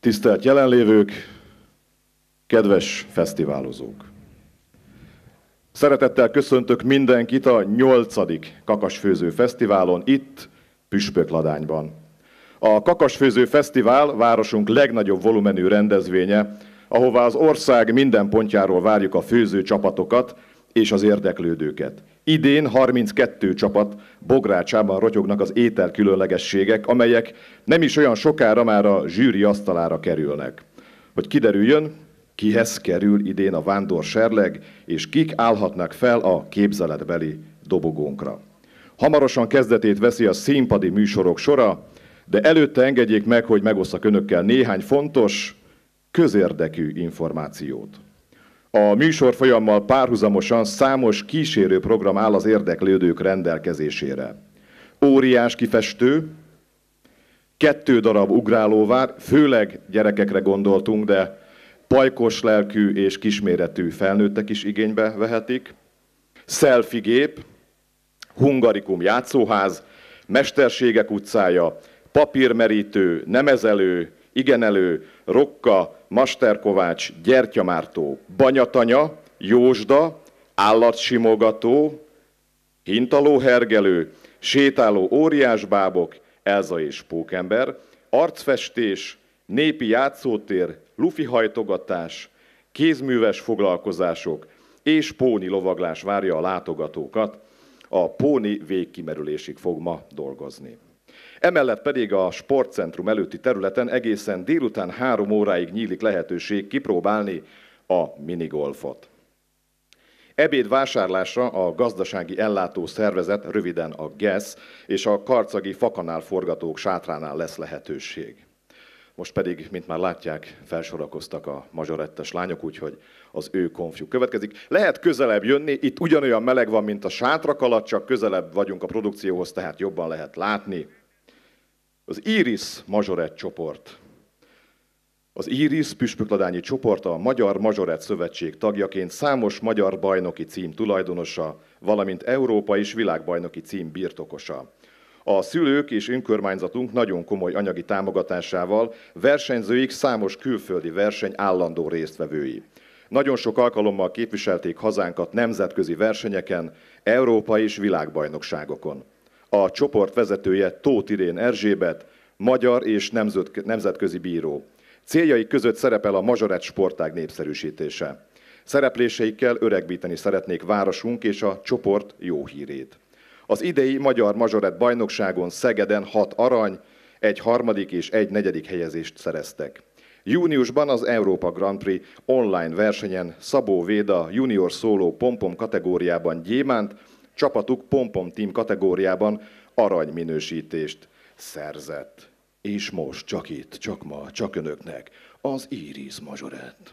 Tisztelt jelenlévők, kedves fesztiválozók! Szeretettel köszöntök mindenkit a 8. Kakasfőző Fesztiválon itt, Püspökladányban. A Kakasfőző Fesztivál városunk legnagyobb volumenű rendezvénye, ahová az ország minden pontjáról várjuk a főző csapatokat és az érdeklődőket. Idén 32 csapat Bográcsában rotyognak az étel különlegességek, amelyek nem is olyan sokára már a zsűri asztalára kerülnek. Hogy kiderüljön, kihez kerül idén a vándor serleg, és kik állhatnak fel a képzeletbeli dobogónkra. Hamarosan kezdetét veszi a színpadi műsorok sora, de előtte engedjék meg, hogy megosszak önökkel néhány fontos, közérdekű információt. A műsor folyammal párhuzamosan számos kísérő program áll az érdeklődők rendelkezésére. Óriás kifestő, kettő darab ugrálóvár, főleg gyerekekre gondoltunk, de pajkos lelkű és kisméretű felnőttek is igénybe vehetik, gép, hungarikum játszóház, mesterségek utcája, papírmerítő, nemezelő, igenelő, rokka, masterkovács, gyertyamártó, banyatanya, jósda, állatsimogató, hintalóhergelő, sétáló óriásbábok, Elza és Pókember, arcfestés, népi játszótér, lufi hajtogatás, kézműves foglalkozások és póni lovaglás várja a látogatókat. A póni végkimerülésig fog ma dolgozni. Emellett pedig a sportcentrum előtti területen egészen délután három óráig nyílik lehetőség kipróbálni a minigolfot. Ebéd vásárlásra a gazdasági ellátó szervezet, röviden a GESZ, és a karcagi fakanál forgatók sátránál lesz lehetőség. Most pedig, mint már látják, felsorakoztak a mazsorettes lányok, úgyhogy az ő konfjuk következik. Lehet közelebb jönni, itt ugyanolyan meleg van, mint a sátrak alatt, csak közelebb vagyunk a produkcióhoz, tehát jobban lehet látni. Az Iris Mazsorett csoport. Az Iris püspökladányi csoport a Magyar Mazsorett Szövetség tagjaként számos magyar bajnoki cím tulajdonosa, valamint Európa és világbajnoki cím birtokosa. A szülők és önkormányzatunk nagyon komoly anyagi támogatásával versenyzőik számos külföldi verseny állandó résztvevői. Nagyon sok alkalommal képviselték hazánkat nemzetközi versenyeken, európai és világbajnokságokon. A csoport vezetője Tóth Irén Erzsébet, magyar és nemzetközi bíró. Céljai között szerepel a mazsoret sportág népszerűsítése. Szerepléseikkel öregbíteni szeretnék városunk és a csoport jó hírét. Az idei Magyar Mazsoret bajnokságon Szegeden hat arany, egy harmadik és egy negyedik helyezést szereztek. Júniusban az Európa Grand Prix online versenyen Szabó Véda junior szóló pompom kategóriában gyémánt, csapatuk pompom team kategóriában arany minősítést szerzett. És most csak itt, csak ma, csak önöknek az Iris Mazsorett.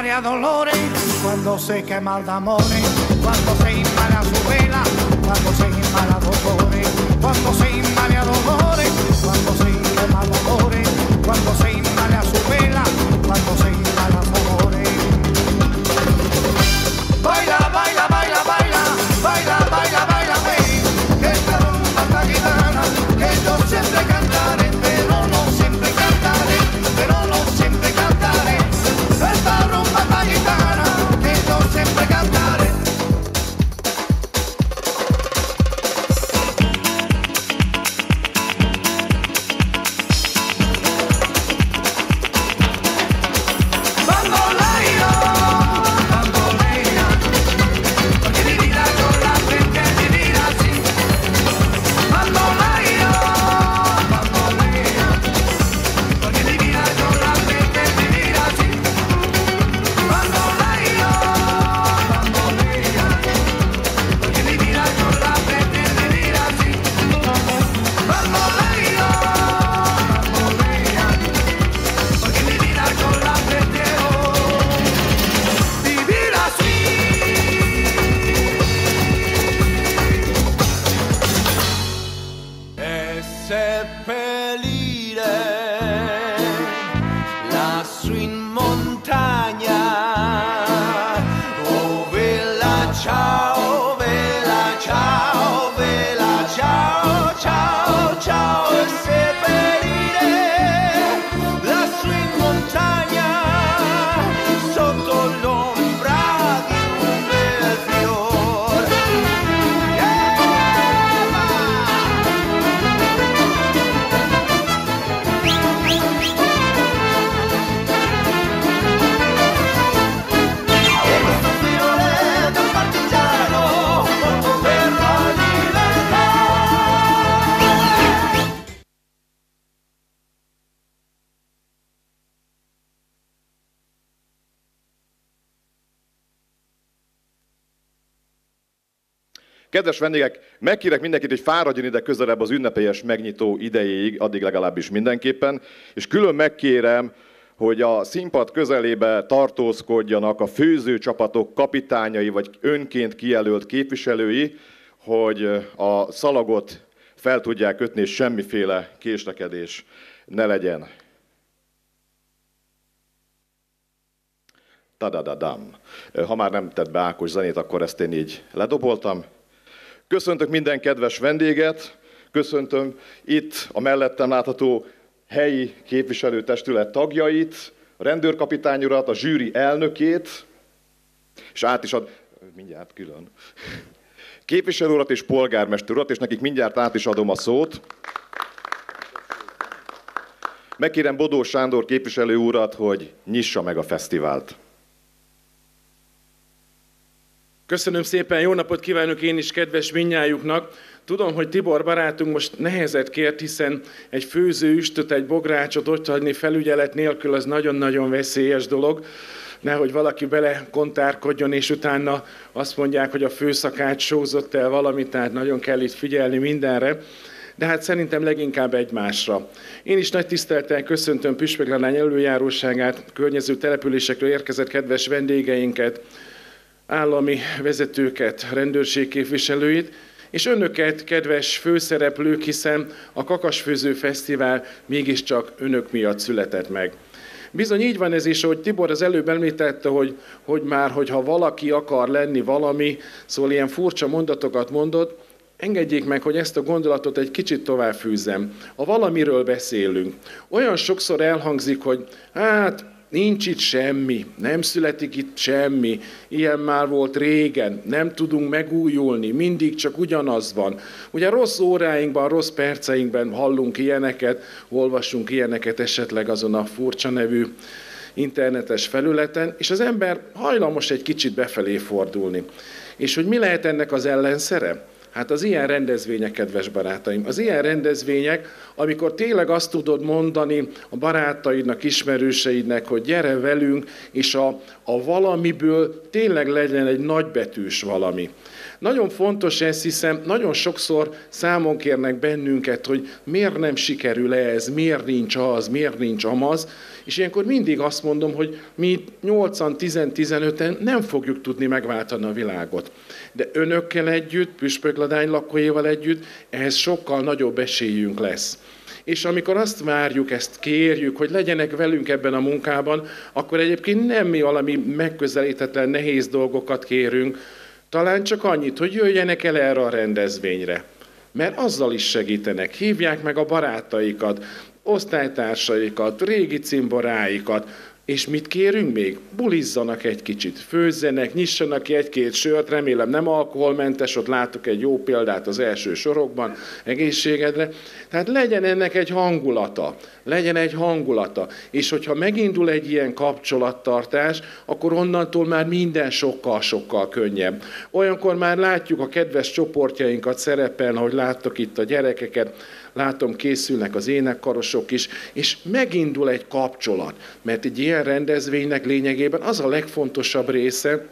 mare a dolore, cuando se quema el amor, cuando se Kedves vendégek, megkérek mindenkit, hogy fáradjon ide közelebb az ünnepélyes megnyitó idejéig, addig legalábbis mindenképpen, és külön megkérem, hogy a színpad közelébe tartózkodjanak a főző csapatok kapitányai vagy önként kijelölt képviselői, hogy a szalagot fel tudják kötni, és semmiféle késlekedés ne legyen. Tadadadam. Ha már nem tett be Ákos zenét, akkor ezt én így ledoboltam. Köszöntök minden kedves vendéget, köszöntöm itt a mellettem látható helyi képviselőtestület tagjait, a rendőrkapitány urat, a zsűri elnökét, és át is ad, mindjárt külön, képviselő urat és polgármester urat, és nekik mindjárt át is adom a szót. Megkérem Bodó Sándor képviselő urat, hogy nyissa meg a fesztivált. Köszönöm szépen, jó napot kívánok én is kedves minnyájuknak. Tudom, hogy Tibor barátunk most nehezet kért, hiszen egy főző üstöt, egy bográcsot ott hagyni felügyelet nélkül az nagyon-nagyon veszélyes dolog. Nehogy valaki bele kontárkodjon, és utána azt mondják, hogy a főszakács sózott el valamit, tehát nagyon kell itt figyelni mindenre de hát szerintem leginkább egymásra. Én is nagy tisztelettel köszöntöm Püspöklány előjáróságát, környező településekről érkezett kedves vendégeinket, állami vezetőket, rendőrség képviselőit, és önöket, kedves főszereplők, hiszen a Kakasfőző Fesztivál mégiscsak önök miatt született meg. Bizony így van ez is, hogy Tibor az előbb említette, hogy, hogy már, hogyha valaki akar lenni valami, szóval ilyen furcsa mondatokat mondott, engedjék meg, hogy ezt a gondolatot egy kicsit tovább fűzzem. A valamiről beszélünk. Olyan sokszor elhangzik, hogy hát Nincs itt semmi, nem születik itt semmi, ilyen már volt régen, nem tudunk megújulni, mindig csak ugyanaz van. Ugye rossz óráinkban, rossz perceinkben hallunk ilyeneket, olvasunk ilyeneket esetleg azon a furcsa nevű internetes felületen, és az ember hajlamos egy kicsit befelé fordulni. És hogy mi lehet ennek az ellenszere? Hát az ilyen rendezvények, kedves barátaim, az ilyen rendezvények, amikor tényleg azt tudod mondani a barátaidnak, ismerőseidnek, hogy gyere velünk, és a, a valamiből tényleg legyen egy nagybetűs valami. Nagyon fontos ez, hiszen nagyon sokszor számon kérnek bennünket, hogy miért nem sikerül ez, miért nincs az, miért nincs amaz, és ilyenkor mindig azt mondom, hogy mi 8-10-15-en nem fogjuk tudni megváltani a világot. De önökkel együtt, Püspökladány lakóival együtt, ehhez sokkal nagyobb esélyünk lesz. És amikor azt várjuk, ezt kérjük, hogy legyenek velünk ebben a munkában, akkor egyébként nem mi valami megközelítetlen nehéz dolgokat kérünk, talán csak annyit, hogy jöjjenek el erre a rendezvényre. Mert azzal is segítenek. Hívják meg a barátaikat, osztálytársaikat, régi cimboráikat, és mit kérünk még? Bulizzanak egy kicsit, főzzenek, nyissanak ki egy-két sört, remélem nem alkoholmentes, ott látok egy jó példát az első sorokban, egészségedre. Tehát legyen ennek egy hangulata, legyen egy hangulata. És hogyha megindul egy ilyen kapcsolattartás, akkor onnantól már minden sokkal-sokkal könnyebb. Olyankor már látjuk a kedves csoportjainkat szerepelni, ahogy láttok itt a gyerekeket, látom készülnek az énekkarosok is, és megindul egy kapcsolat, mert egy ilyen rendezvénynek lényegében az a legfontosabb része,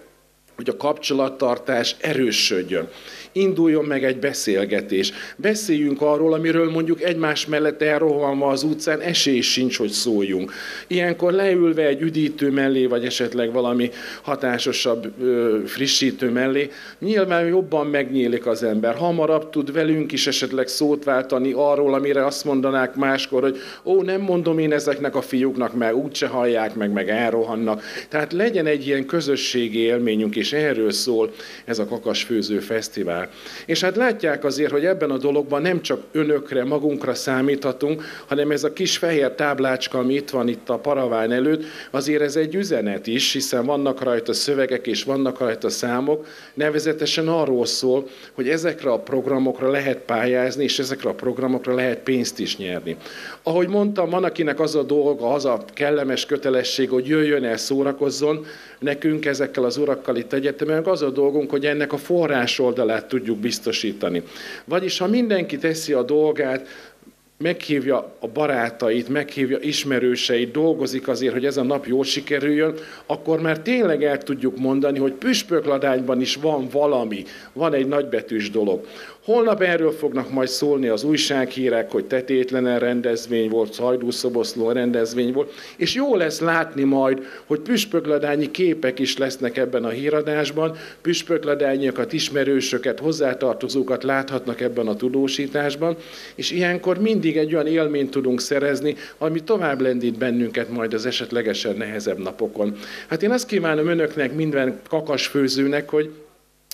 hogy a kapcsolattartás erősödjön induljon meg egy beszélgetés. Beszéljünk arról, amiről mondjuk egymás mellett elrohanva az utcán esély sincs, hogy szóljunk. Ilyenkor leülve egy üdítő mellé, vagy esetleg valami hatásosabb ö, frissítő mellé, nyilván jobban megnyílik az ember. Hamarabb tud velünk is esetleg szót váltani arról, amire azt mondanák máskor, hogy ó, nem mondom én ezeknek a fiúknak, mert úgyse hallják meg, meg elrohannak. Tehát legyen egy ilyen közösségi élményünk, és erről szól ez a Kakasfőző Fesztivál. És hát látják azért, hogy ebben a dologban nem csak önökre, magunkra számíthatunk, hanem ez a kis fehér táblácska, ami itt van itt a paraván előtt, azért ez egy üzenet is, hiszen vannak rajta szövegek és vannak rajta számok, nevezetesen arról szól, hogy ezekre a programokra lehet pályázni, és ezekre a programokra lehet pénzt is nyerni. Ahogy mondtam, van akinek az a dolga, az a kellemes kötelesség, hogy jöjjön el, szórakozzon, nekünk ezekkel az urakkal itt egyetemen az a dolgunk, hogy ennek a forrás oldalát tudjuk biztosítani. Vagyis ha mindenki teszi a dolgát, meghívja a barátait, meghívja ismerőseit, dolgozik azért, hogy ez a nap jól sikerüljön, akkor már tényleg el tudjuk mondani, hogy püspökladányban is van valami, van egy nagybetűs dolog. Holnap erről fognak majd szólni az újsághírek, hogy tetétlenen rendezvény volt, szajdúszoboszló rendezvény volt, és jó lesz látni majd, hogy püspökladányi képek is lesznek ebben a híradásban, püspökladányiakat, ismerősöket, hozzátartozókat láthatnak ebben a tudósításban, és ilyenkor mindig egy olyan élményt tudunk szerezni, ami tovább lendít bennünket majd az esetlegesen nehezebb napokon. Hát én azt kívánom önöknek, minden kakasfőzőnek, hogy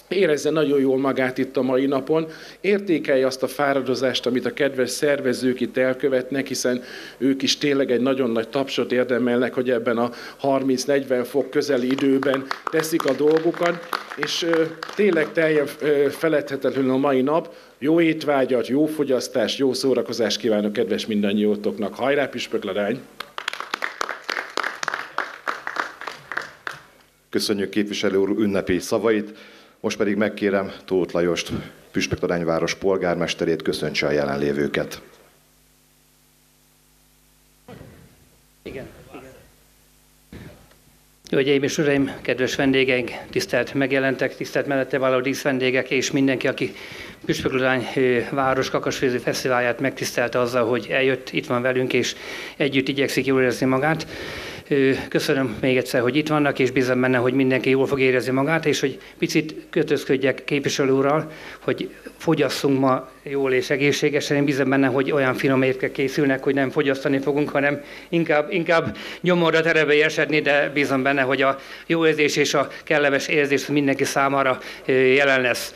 érezze nagyon jól magát itt a mai napon, értékelje azt a fáradozást, amit a kedves szervezők itt elkövetnek, hiszen ők is tényleg egy nagyon nagy tapsot érdemelnek, hogy ebben a 30-40 fok közeli időben teszik a dolgukat, és tényleg teljen feledhetetlen a mai nap. Jó étvágyat, jó fogyasztást, jó szórakozást kívánok kedves mindannyiótoknak. Hajrá, Püspökladány! Köszönjük képviselő úr ünnepi szavait. Most pedig megkérem Tóth Lajost, Püspökladányváros polgármesterét, köszöntse a jelenlévőket. Igen. Hölgyeim és uraim, kedves vendégeink, tisztelt megjelentek, tisztelt mellette váló díszvendégek és mindenki, aki Püspökladány ö, város kakasfőző fesztiválját megtisztelte azzal, hogy eljött, itt van velünk, és együtt igyekszik jól érezni magát. Köszönöm még egyszer, hogy itt vannak, és bízom benne, hogy mindenki jól fog érezni magát, és hogy picit kötözködjek képviselő úrral, hogy fogyasszunk ma jól és egészségesen. Én bízom benne, hogy olyan finom étkek készülnek, hogy nem fogyasztani fogunk, hanem inkább, inkább gyomorra terebe esedni, de bízom benne, hogy a jó érzés és a kellemes érzés mindenki számára jelen lesz.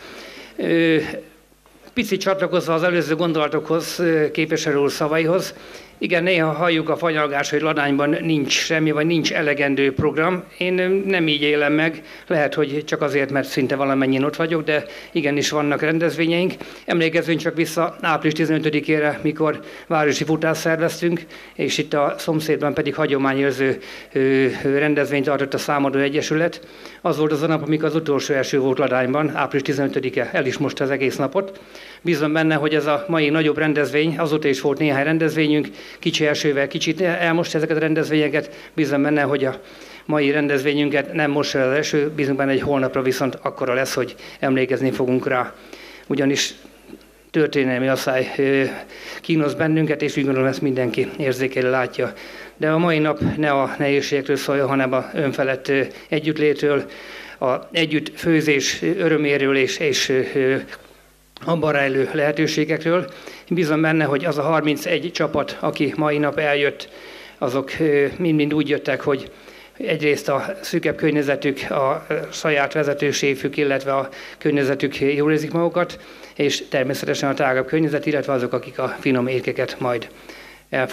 Picit csatlakozva az előző gondolatokhoz, képviselő úr szavaihoz, igen, néha halljuk a fanyalgás, hogy Ladányban nincs semmi, vagy nincs elegendő program. Én nem így élem meg, lehet, hogy csak azért, mert szinte valamennyien ott vagyok, de igenis vannak rendezvényeink. Emlékezzünk csak vissza április 15-ére, mikor városi futást szerveztünk, és itt a szomszédban pedig hagyományőrző rendezvényt tartott a Számadó Egyesület. Az volt az a nap, amikor az utolsó első volt Ladányban, április 15-e, el is most az egész napot. Bízom benne, hogy ez a mai nagyobb rendezvény, azóta is volt néhány rendezvényünk, kicsi elsővel kicsit elmost ezeket a rendezvényeket, bízom benne, hogy a mai rendezvényünket nem most az eső, bízunk benne, hogy holnapra viszont akkora lesz, hogy emlékezni fogunk rá. Ugyanis történelmi asszály kínos bennünket, és úgy gondolom ezt mindenki érzékeli, látja. De a mai nap ne a nehézségekről szóljon, hanem a önfelett együttlétről, a együtt főzés öröméről és, és abban rejlő lehetőségekről. Bízom benne, hogy az a 31 csapat, aki mai nap eljött, azok mind-mind úgy jöttek, hogy egyrészt a szűkebb környezetük, a saját vezetőségük, illetve a környezetük jól érzik magukat, és természetesen a tágabb környezet, illetve azok, akik a finom ékeket majd el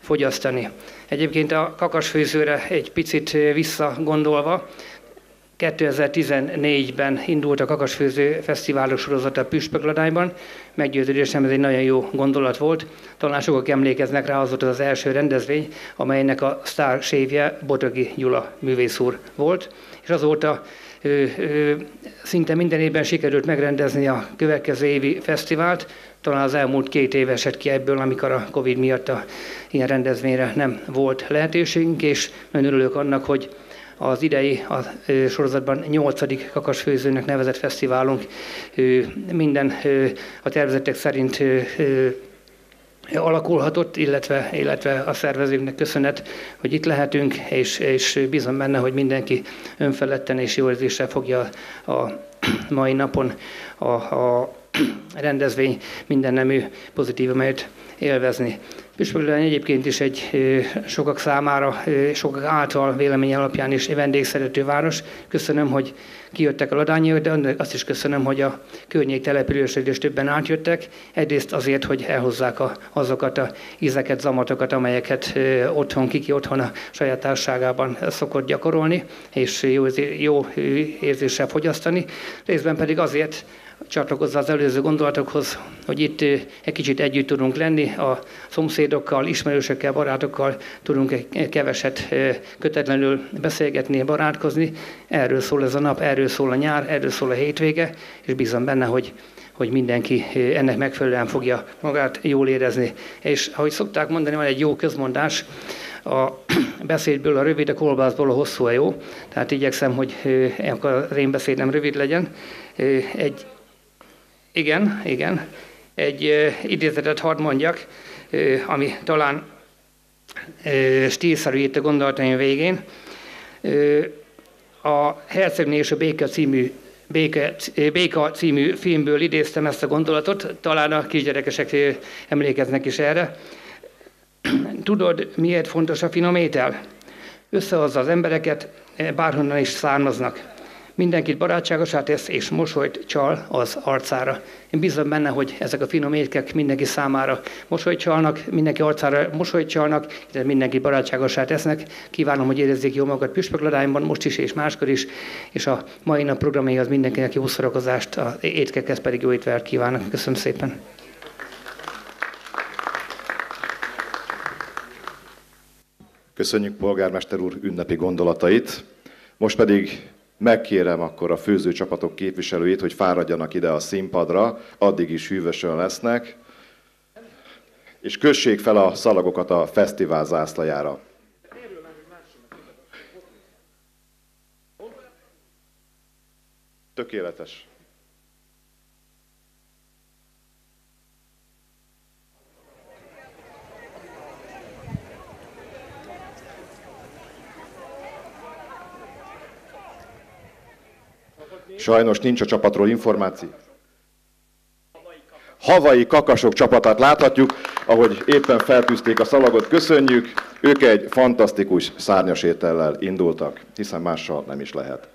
fogyasztani. Egyébként a kakasfőzőre egy picit visszagondolva, 2014-ben indult a Kakasfőző Fesztiválos sorozata Püspökladányban. Meggyőződésem ez egy nagyon jó gondolat volt. Talán sokak emlékeznek rá, az volt az, első rendezvény, amelynek a sztár sévje Botogi Gyula művész úr volt. És azóta ö, ö, szinte minden évben sikerült megrendezni a következő évi fesztivált. Talán az elmúlt két év esett ki ebből, amikor a Covid miatt a ilyen rendezvényre nem volt lehetőségünk, és nagyon örülök annak, hogy az idei a sorozatban 8. kakasfőzőnek nevezett fesztiválunk minden a tervezetek szerint alakulhatott, illetve, illetve a szervezőknek köszönet, hogy itt lehetünk, és, és bízom benne, hogy mindenki önfeledten és jó érzéssel fogja a mai napon a, a rendezvény minden nemű pozitívumait élvezni. Püspöklány egyébként is egy sokak számára, sokak által vélemény alapján is vendégszerető város. Köszönöm, hogy kijöttek a ladányok, de azt is köszönöm, hogy a környék településről is többen átjöttek. Egyrészt azért, hogy elhozzák a, azokat a ízeket, zamatokat, amelyeket otthon, kiki otthon a saját társágában szokott gyakorolni, és jó, jó érzéssel fogyasztani. Részben pedig azért, csatlakozva az előző gondolatokhoz, hogy itt ö, egy kicsit együtt tudunk lenni, a szomszédokkal, ismerősökkel, barátokkal tudunk egy keveset ö, kötetlenül beszélgetni, barátkozni. Erről szól ez a nap, erről szól a nyár, erről szól a hétvége, és bízom benne, hogy hogy mindenki ennek megfelelően fogja magát jól érezni. És ahogy szokták mondani, van egy jó közmondás, a beszédből a rövid, a kolbászból a hosszú a jó. Tehát igyekszem, hogy az én beszédem rövid legyen. Egy igen, igen. Egy idézetet hadd mondjak, ami talán stílszerű itt a gondolataim végén. A Hercegné és a Béka című Béke, Béka című filmből idéztem ezt a gondolatot, talán a kisgyerekesek emlékeznek is erre. Tudod, miért fontos a finom étel? Összehozza az embereket, bárhonnan is származnak. Mindenkit barátságosá tesz és mosolyt csal az arcára. Én bízom benne, hogy ezek a finom étkek mindenki számára mosolyt csalnak, mindenki arcára mosolyt csalnak, illetve mindenki barátságosá tesznek. Kívánom, hogy érezzék jó magukat püspökladányban, most is és máskor is, és a mai nap programjaihoz mindenkinek jó szórakozást, az étkekhez pedig jó étvert kívánok. Köszönöm szépen! Köszönjük polgármester úr ünnepi gondolatait. Most pedig megkérem akkor a főző csapatok képviselőit, hogy fáradjanak ide a színpadra, addig is hűvösön lesznek, és kössék fel a szalagokat a fesztivál zászlajára. Tökéletes. Sajnos nincs a csapatról információ. Havai kakasok csapatát láthatjuk, ahogy éppen feltűzték a szalagot, köszönjük. Ők egy fantasztikus szárnyas étellel indultak, hiszen mással nem is lehet.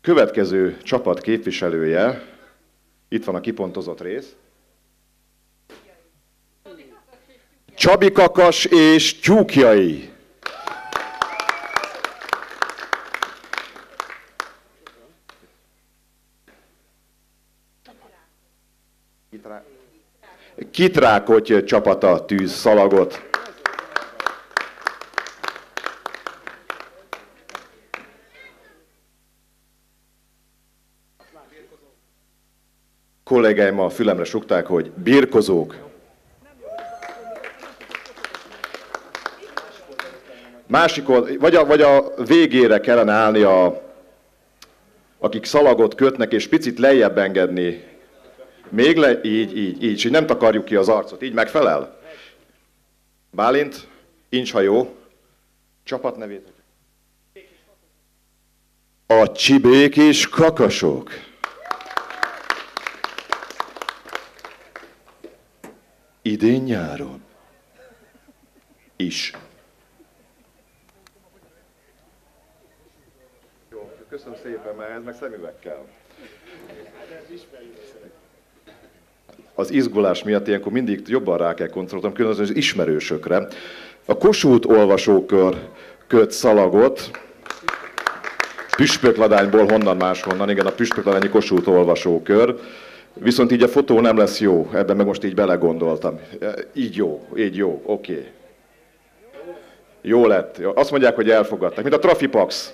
Következő csapat képviselője, itt van a kipontozott rész. Csabi Kakas és tyúkjai. Kitrákoty csapata tűz szalagot. Kollégáim a fülemre sukták, hogy birkozók. Másik vagy a, vagy a végére kellene állni a, akik szalagot kötnek, és picit lejjebb engedni még le, így, így, így, és nem takarjuk ki az arcot. Így megfelel? Bálint, incshajó, csapat nevét. A csibék és kakasok. Idén nyáron. Is. Jó, köszönöm szépen, mert ez meg szemüvekkel az izgulás miatt ilyenkor mindig jobban rá kell koncentrálnom, különösen az ismerősökre. A Kossuth olvasókör köt szalagot, Püspökladányból, honnan máshonnan, igen, a Püspökladányi Kossuth olvasókör. Viszont így a fotó nem lesz jó, ebben meg most így belegondoltam. Így jó, így jó, oké. Okay. Jó lett. Azt mondják, hogy elfogadtak, mint a Trafipax.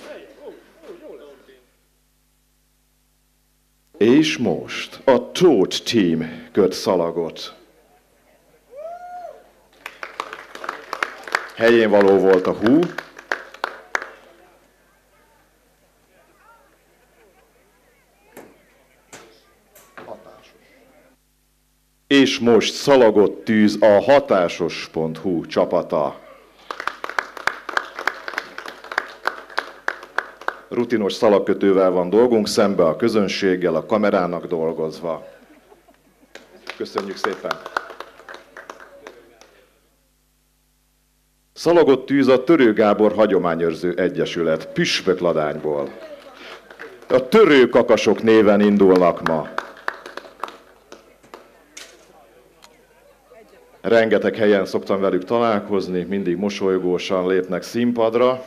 És most a Tóth Team köt szalagot. Helyén való volt a hú. És most szalagot tűz a hatásos.hu csapata. Rutinos szalagkötővel van dolgunk, szembe a közönséggel, a kamerának dolgozva. Köszönjük szépen! Szalagot tűz a Törő Gábor Hagyományőrző Egyesület Püspökladányból. A törő kakasok néven indulnak ma. Rengeteg helyen szoktam velük találkozni, mindig mosolygósan lépnek színpadra.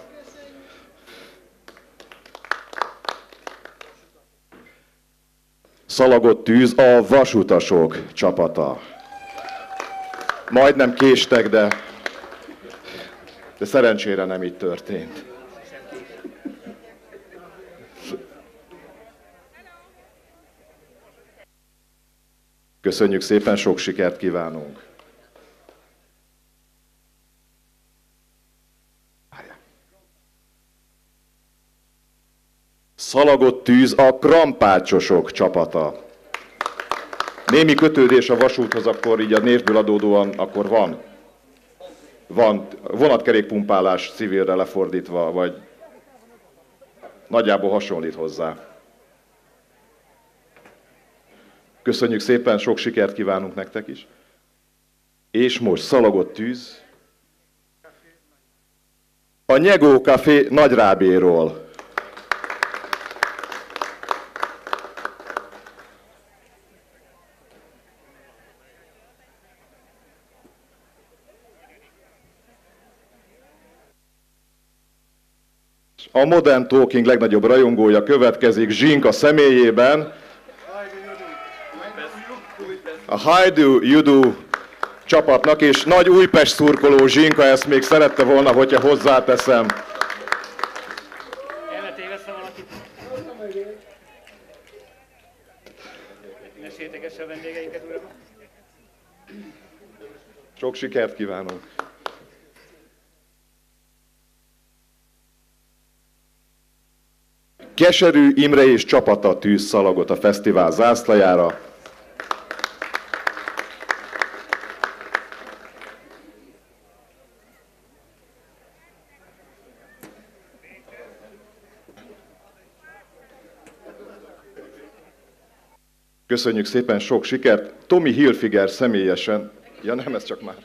Szalagott tűz a vasutasok csapata. Majdnem késtek, de, de szerencsére nem így történt. Köszönjük szépen, sok sikert kívánunk! Szalagott tűz a krampácsosok csapata. Némi kötődés a vasúthoz, akkor így a névből adódóan akkor van. Van vonatkerékpumpálás civilre lefordítva, vagy nagyjából hasonlít hozzá. Köszönjük szépen, sok sikert kívánunk nektek is. És most szalagott tűz, a Nyegó Café Nagyrábéról. A Modern Talking legnagyobb rajongója következik Zsink a személyében. A How Do You Do csapatnak, és nagy Újpest szurkoló Zsinka ezt még szerette volna, hogyha hozzáteszem. Sok sikert kívánunk! Keserű Imre és csapata tűz szalagot a fesztivál zászlajára. Köszönjük szépen, sok sikert. Tomi Hilfiger személyesen, ja nem, ez csak már.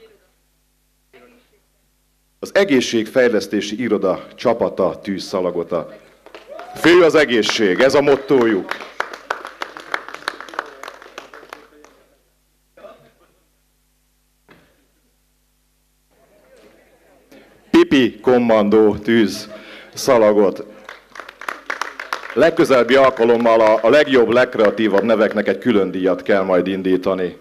Az egészségfejlesztési iroda csapata tűz szalagot a Fő az egészség, ez a mottójuk. Pipi kommandó tűz szalagot. Legközelebbi alkalommal a, a legjobb, legkreatívabb neveknek egy külön díjat kell majd indítani.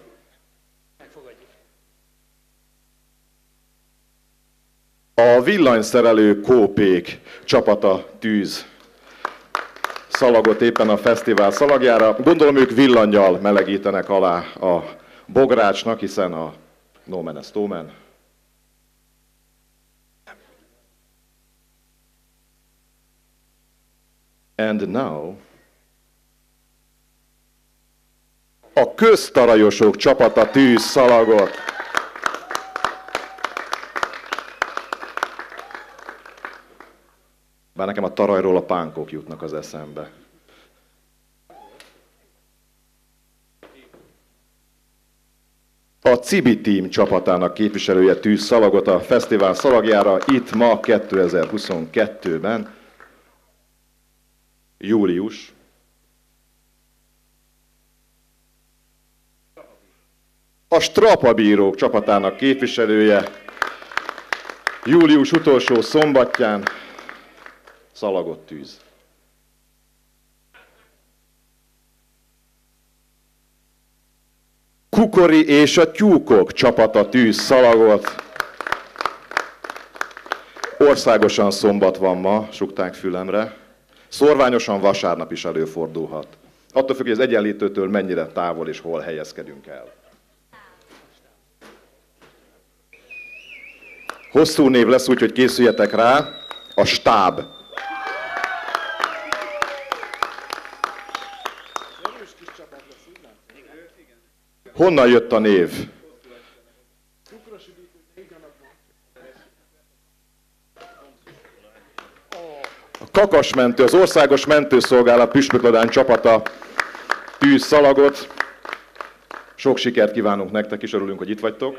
A villanyszerelő kópék csapata tűz szalagot éppen a fesztivál szalagjára. Gondolom ők villanyjal melegítenek alá a bográcsnak, hiszen a No Man is Man. And now a köztarajosok csapata tűz szalagot. Bár nekem a tarajról a pánkok jutnak az eszembe. A Cibi Team csapatának képviselője tűz szalagot a fesztivál szalagjára itt ma 2022-ben, július. A Strapabírók csapatának képviselője július utolsó szombatján szalagot tűz. Kukori és a tyúkok csapata tűz szalagot. Országosan szombat van ma, sukták fülemre. Szorványosan vasárnap is előfordulhat. Attól függ, hogy az egyenlítőtől mennyire távol és hol helyezkedünk el. Hosszú név lesz, úgyhogy készüljetek rá. A stáb. Honnan jött a név? A Kakasmentő, az Országos Mentőszolgálat Püspökladán csapata tűz szalagot. Sok sikert kívánunk nektek is, örülünk, hogy itt vagytok.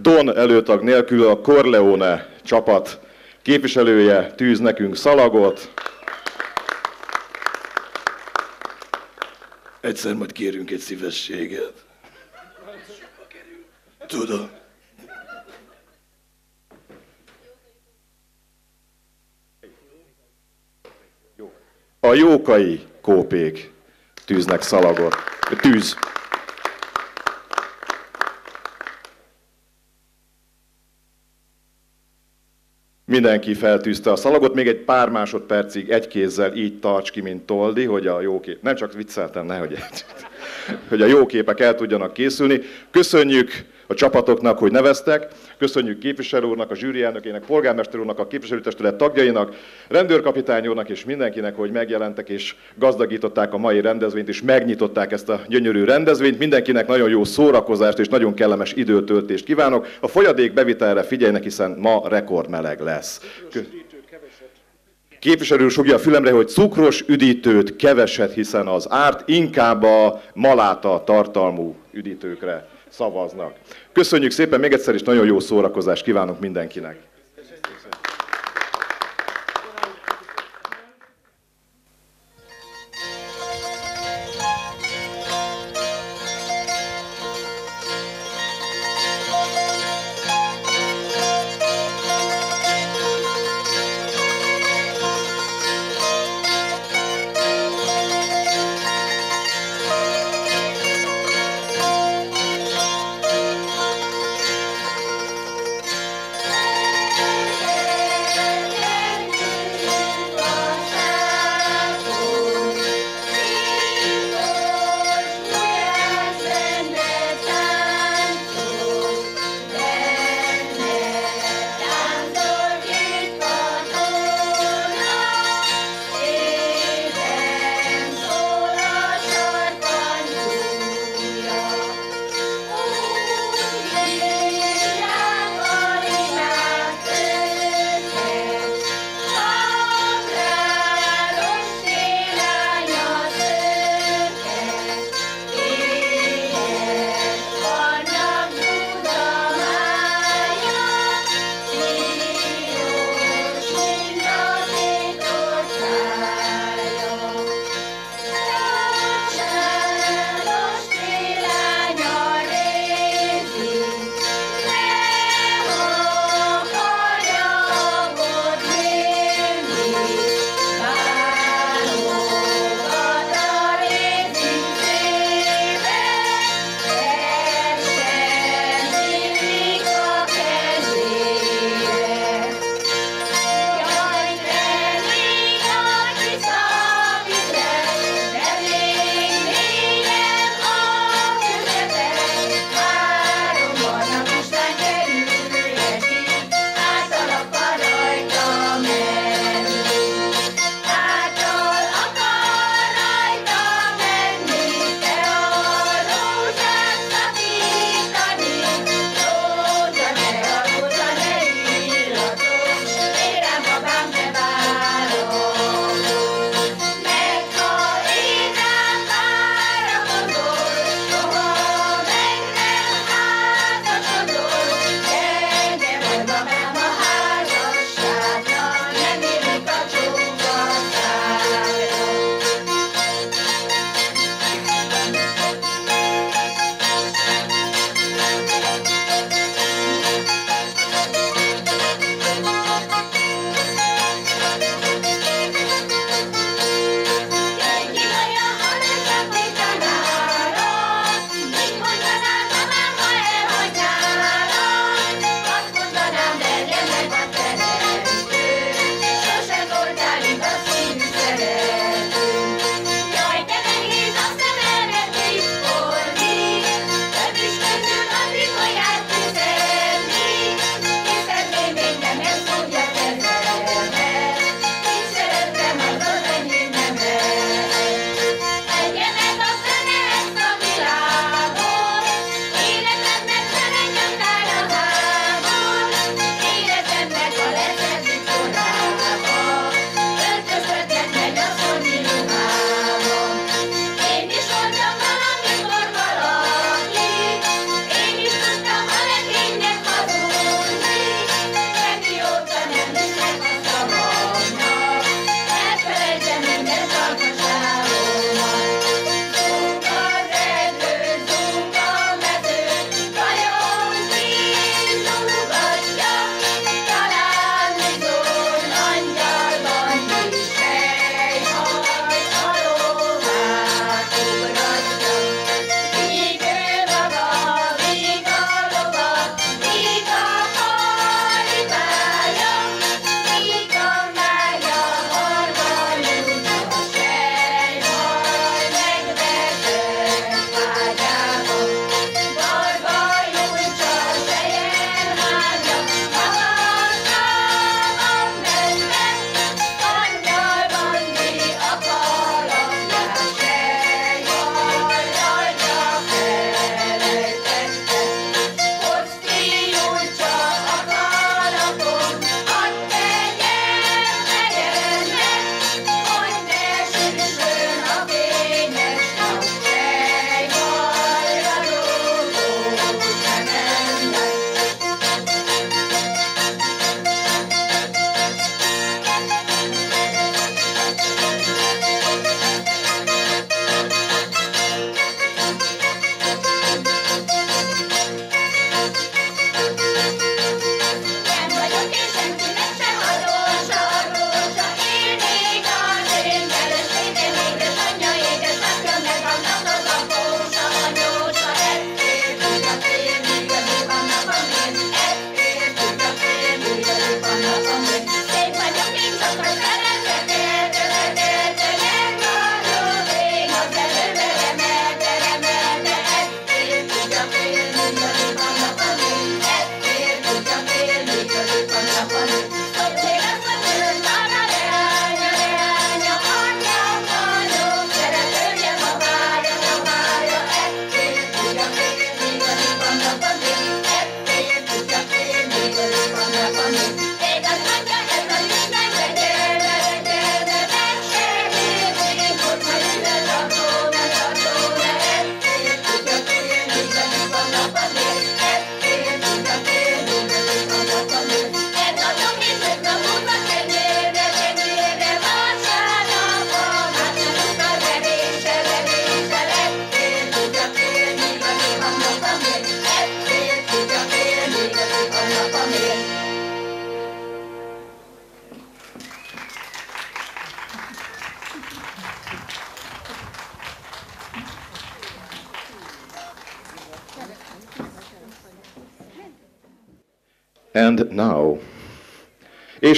Don előtag nélkül a Corleone csapat képviselője tűz nekünk szalagot. Egyszer majd kérünk egy szívességet. Tudom. A jókai kópék tűznek szalagot. Tűz. Mindenki feltűzte a szalagot, még egy pár másodpercig egy kézzel így tarts ki, mint Toldi, hogy a jó kép... Nem csak vicceltem, nehogy hogy a jó képek el tudjanak készülni. Köszönjük a csapatoknak, hogy neveztek, köszönjük képviselő úrnak, a zsűri elnökének, polgármester úrnak, a képviselőtestület tagjainak, rendőrkapitány úrnak és mindenkinek, hogy megjelentek és gazdagították a mai rendezvényt, és megnyitották ezt a gyönyörű rendezvényt. Mindenkinek nagyon jó szórakozást és nagyon kellemes időtöltést kívánok. A folyadék bevitelre figyeljenek, hiszen ma rekordmeleg lesz. Képviselő sugja a fülemre, hogy cukros üdítőt keveset, hiszen az árt inkább a maláta tartalmú üdítőkre szavaznak. Köszönjük szépen még egyszer, és nagyon jó szórakozást kívánok mindenkinek!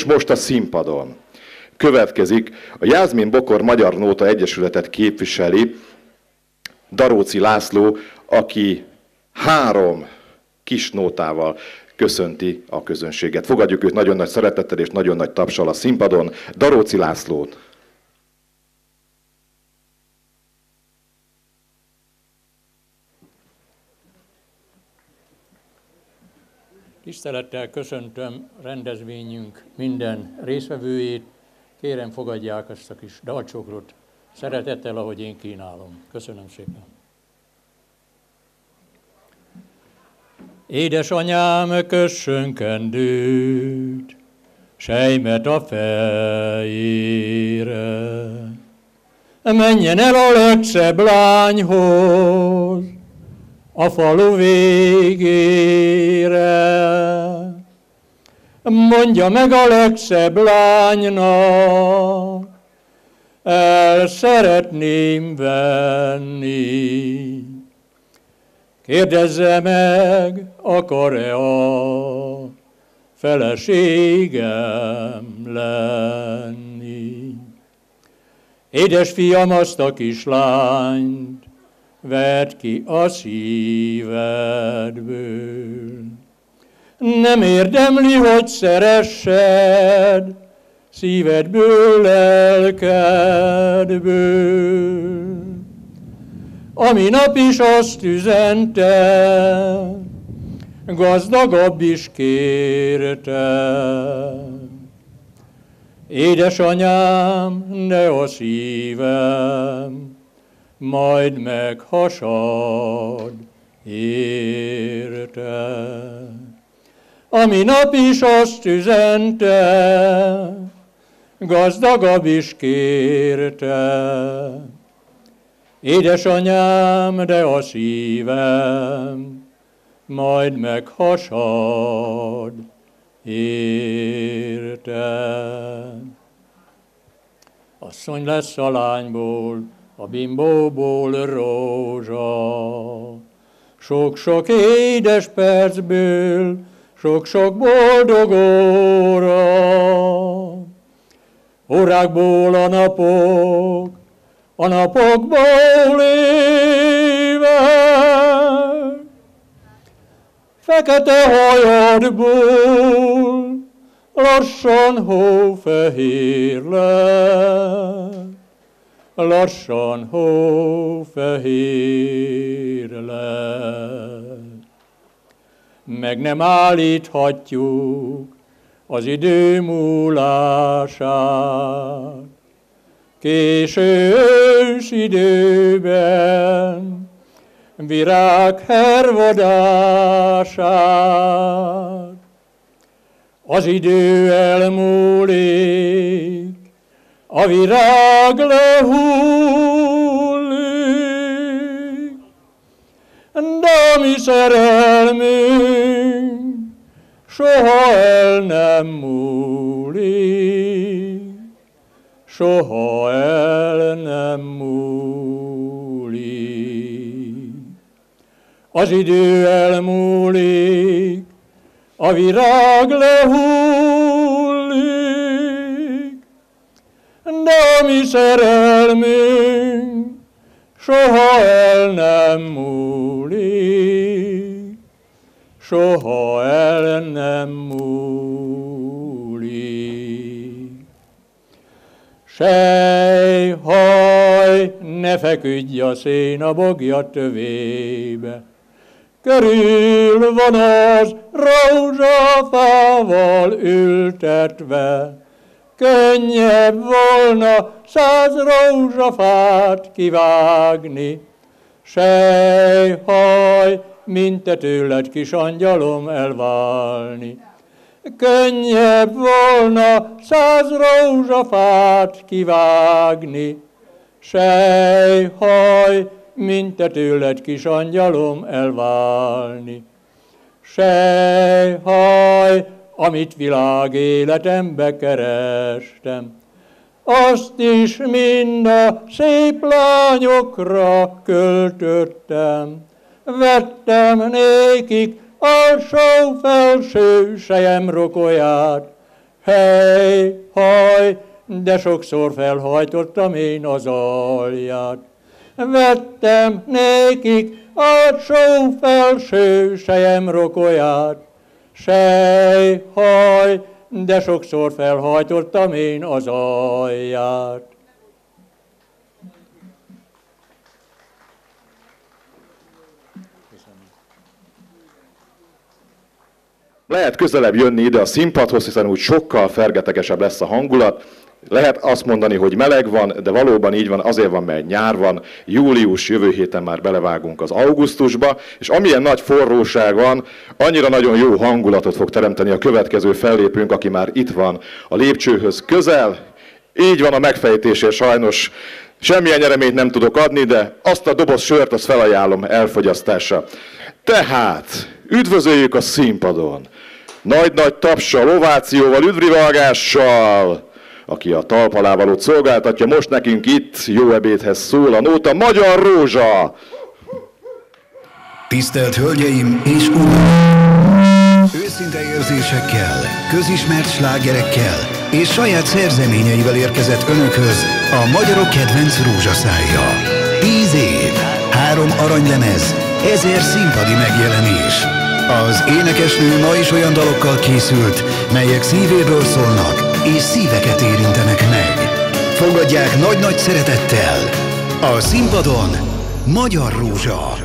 Most a színpadon. Következik a Jászmin Bokor Magyar Nóta Egyesületet képviseli Daróci László, aki három kis nótával köszönti a közönséget. Fogadjuk őt nagyon nagy szeretettel és nagyon nagy tapsal a színpadon. Daróci Lászlót. Tisztelettel köszöntöm rendezvényünk minden részvevőjét. Kérem, fogadják ezt a kis dalcsokrot szeretettel, ahogy én kínálom. Köszönöm szépen. Édesanyám köszönkendőt, sejmet a fejére. Menjen el a legszebb lányhoz, a falu végére. Mondja meg a legszebb lánynak, el szeretném venni. Kérdezze meg, akar-e a feleségem lenni. Édes fiam, azt a kislányt, vedd ki a szívedből. Nem érdemli, hogy szeressed, szívedből, lelkedből. Ami nap is azt üzente, gazdagabb is kérte. Édesanyám, ne a szívem, majd meghasad érte. Ami nap is azt üzente, gazdagabb is kérte. Édesanyám, de a szívem, majd meghasad érte. Asszony lesz a lányból, a bimbóból rózsa. Sok-sok édes percből, sok-sok boldog óra. Órákból a napok, a napokból évek. Fekete hajadból lassan hófehér lett lassan hófehér lett. Meg nem állíthatjuk az idő múlását. Késő ős időben virág hervadását. Az idő elmúlik, a virág lehullik, de a mi szerelmünk soha el nem múlik, soha el nem múlik. Az idő elmúlik, a virág lehullik, de a mi szerelmünk soha el nem múlik, soha el nem múlik. Sejhaj, ne feküdj a szén a bogja tövébe, körül van az rózsafával ültetve, Könnyebb volna száz rózsafát kivágni, Sejhaj, mint te tőled kis angyalom elválni. Könnyebb volna száz rózsafát kivágni, Sejhaj, mint te tőled kis angyalom elválni. Sejhaj, amit világ életembe kerestem, azt is mind a szép lányokra költöttem. Vettem nékik alsó felső sejem rokolyát. Hely, haj, de sokszor felhajtottam én az alját. Vettem nékik alsó felső sejem rokolyát. Sej, haj, de sokszor felhajtottam én az alját. Lehet közelebb jönni ide a színpadhoz, hiszen úgy sokkal fergetegesebb lesz a hangulat. Lehet azt mondani, hogy meleg van, de valóban így van, azért van, mert nyár van, július, jövő héten már belevágunk az augusztusba, és amilyen nagy forróság van, annyira nagyon jó hangulatot fog teremteni a következő fellépőnk, aki már itt van a lépcsőhöz közel. Így van a megfejtésért sajnos semmilyen nyereményt nem tudok adni, de azt a doboz sört azt felajánlom elfogyasztásra. Tehát, üdvözöljük a színpadon! Nagy-nagy tapsal, ovációval, üdvrivalgással! Aki a talpalávalót szolgáltatja, most nekünk itt jó ebédhez szól a nóta Magyar Rózsa! Tisztelt Hölgyeim és Uraim! Őszinte érzésekkel, közismert slágerekkel és saját szerzeményeivel érkezett Önökhöz a magyarok kedvenc rózsaszája. Tíz év, három aranylemez, ezer színpadi megjelenés. Az énekesnő ma is olyan dalokkal készült, melyek szívéből szólnak, és szíveket érintenek meg. Fogadják nagy-nagy szeretettel a színpadon Magyar Rózsa.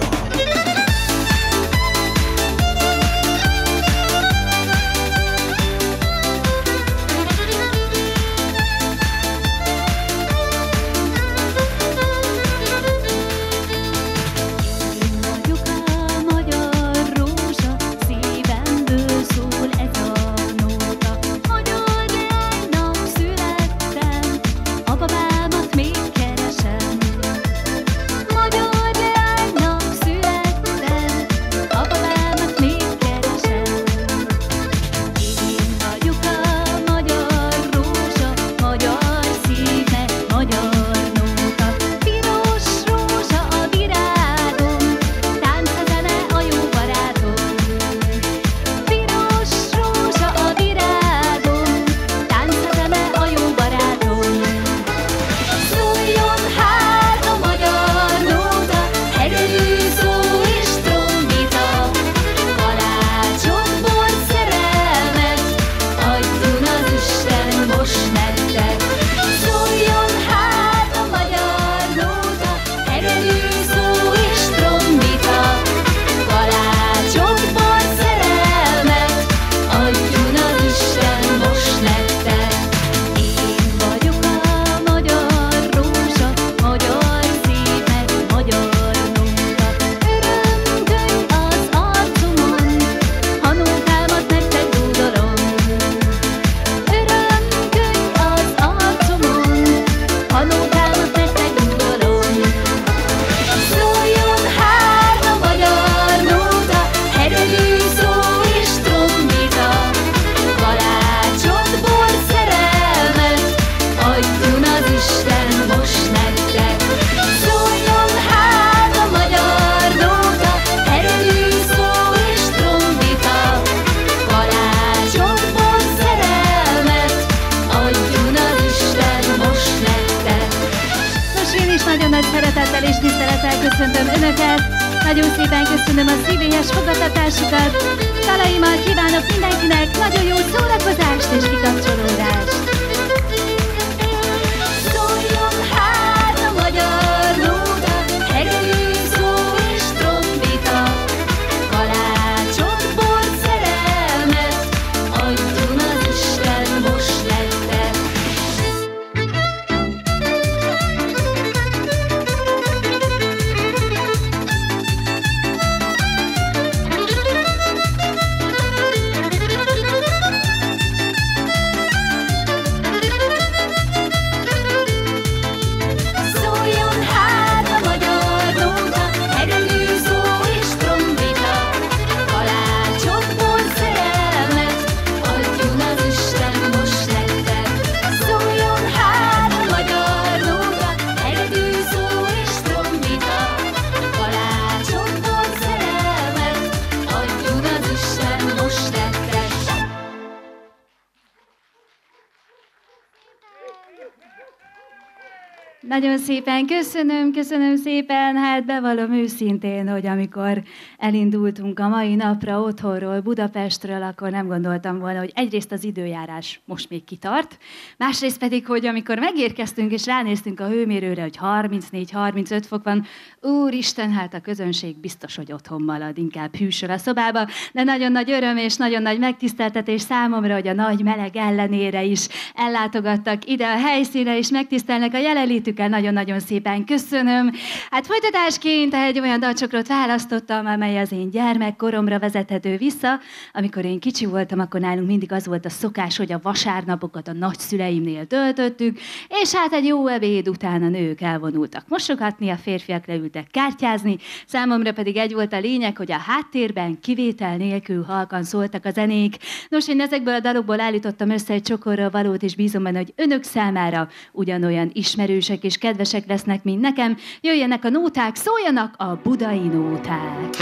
Szépen köszönöm, köszönöm szépen. Hát bevallom őszintén, hogy amikor elindultunk a mai napra otthonról, Budapestről, akkor nem gondoltam volna, hogy egyrészt az időjárás most még kitart, másrészt pedig, hogy amikor megérkeztünk és ránéztünk a hőmérőre, hogy 34-35 fok van, úristen, hát a közönség biztos, hogy otthon marad, inkább hűsöl a szobába, de nagyon nagy öröm és nagyon nagy megtiszteltetés számomra, hogy a nagy meleg ellenére is ellátogattak ide a helyszínre, és megtisztelnek a jelenlétükkel. Nagyon-nagyon szépen köszönöm. Hát folytatásként egy olyan dalcsokrot választottam, amely az én gyermekkoromra vezethető vissza. Amikor én kicsi voltam, akkor nálunk mindig az volt a szokás, hogy a vasárnapokat a nagyszüleimnél töltöttük, és hát egy jó ebéd után a nők elvonultak mosogatni, a férfiak leültek kártyázni, számomra pedig egy volt a lényeg, hogy a háttérben kivétel nélkül halkan szóltak a zenék. Nos, én ezekből a dalokból állítottam össze egy csokorra valót, és bízom benne, hogy önök számára ugyanolyan ismerősek és kedvesek lesznek, mint nekem. Jöjjenek a nóták, szóljanak a budai nóták.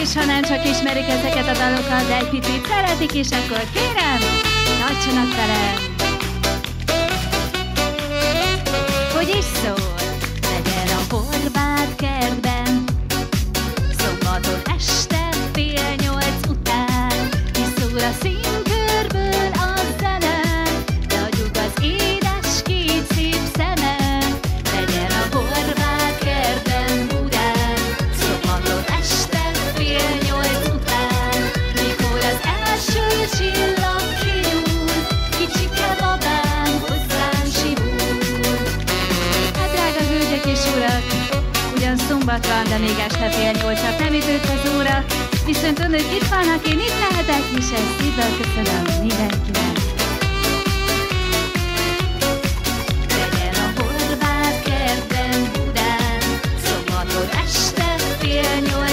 És ha nem csak ismerik ezeket a dalokat, de egy picit szeretik is, akkor kérem, tartsanak velem! Hogy is szól? Legyen a horvát kertben, szombaton este fél nyolc után, kiszól a színkörből 6 van, de még este fél 8 nem ütött az óra. Viszont önök itt vannak, én itt lehetek, és egy szívvel köszönöm mindenkinek. Este fél nyolc.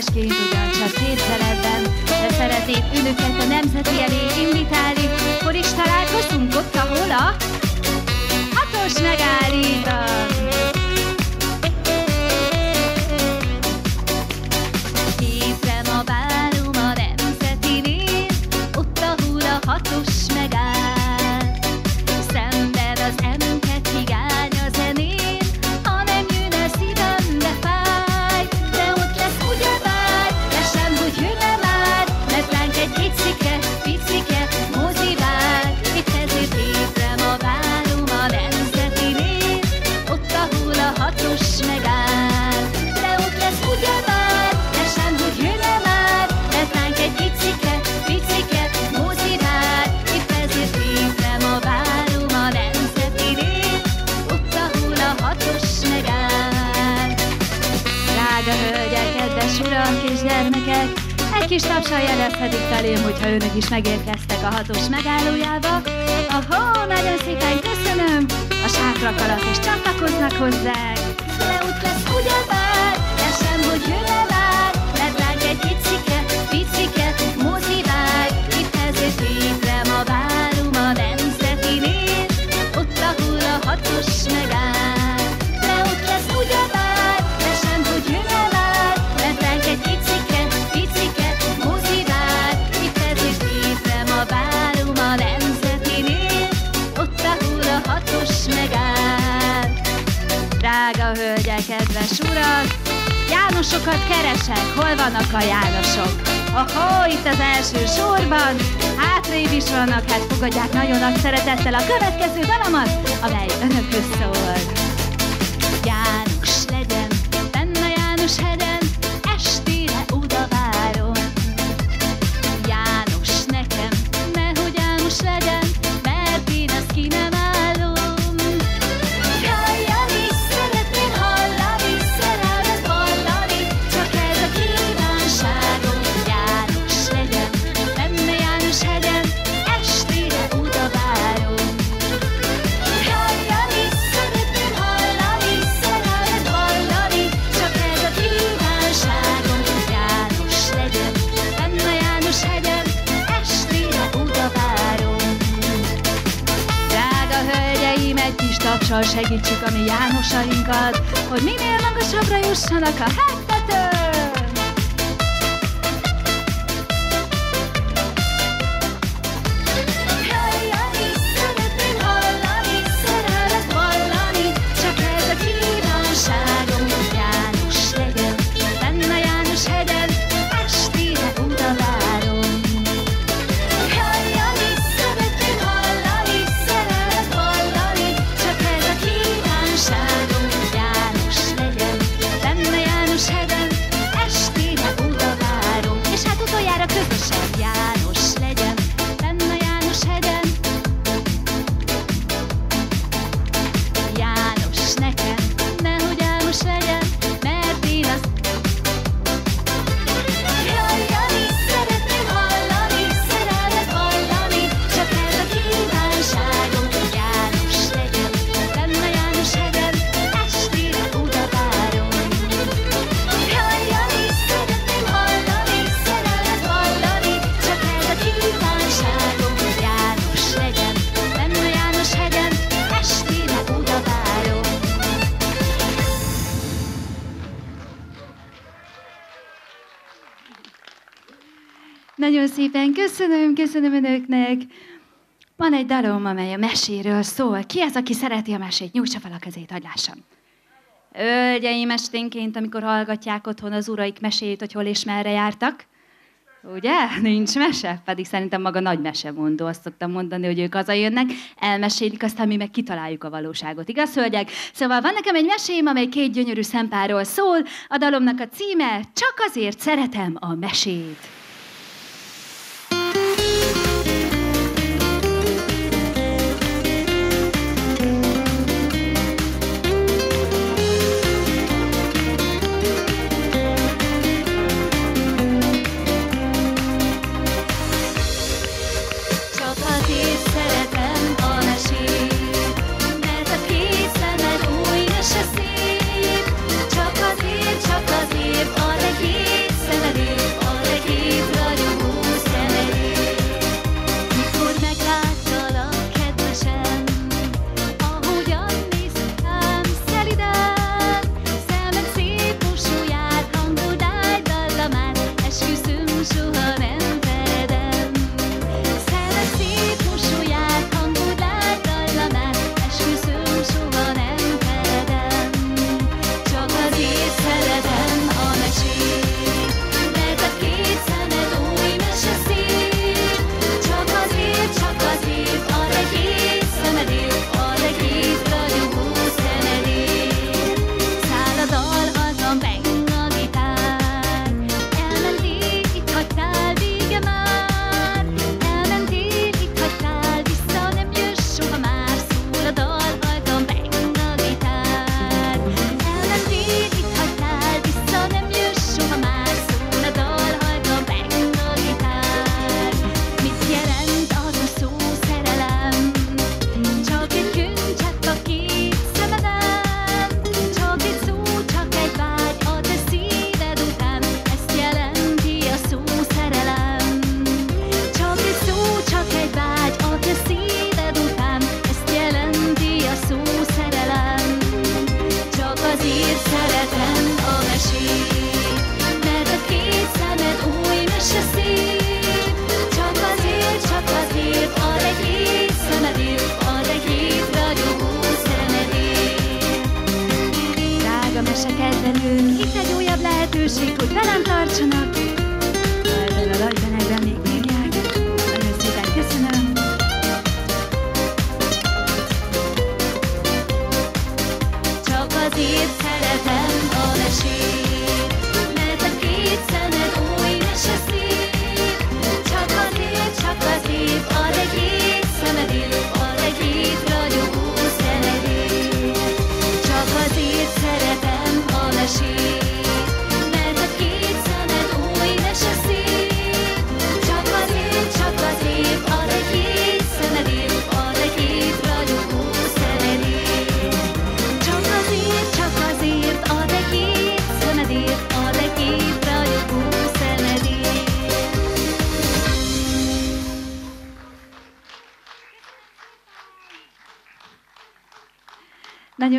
Folytatásként ugyancsak képzeletben, de szeretnék önöket a nemzeti elé invitálni, hogy is találkozunk ott, ahol a hatos megállítan. Egy kis tapsal jelezhetik felém, hogyha önök is megérkeztek a hatos megállójába. Ahó, nagyon szépen köszönöm! A sátrak alatt is csatlakoznak hozzánk. De ott lesz ugyebár, lesem, hogy jön-e már, mert ránk egy picike, picike mozi vár. Itt ezért évre ma várom a nemzetinél, ott ahol a hatos megáll. Jánosokat keresek, hol vannak a Jánosok? Ahó, itt az első sorban, hátrébb is vannak, hát fogadják nagyon nagy szeretettel a következő dalamat, amely önökhöz szól. Köszönöm, köszönöm önöknek. Van egy dalom, amely a meséről szól. Ki az, aki szereti a mesét? Nyújtsa fel a kezét, hadd lássam. Ölgyeim esténként, amikor hallgatják otthon az uraik mesét, hogy hol és merre jártak. Ugye? Nincs mese? Pedig szerintem maga nagy mesemondó. Azt szoktam mondani, hogy ők hazajönnek, elmesélik, aztán mi meg kitaláljuk a valóságot. Igaz, hölgyek? Szóval van nekem egy mesém, amely két gyönyörű szempáról szól. A dalomnak a címe Csak azért szeretem a mesét.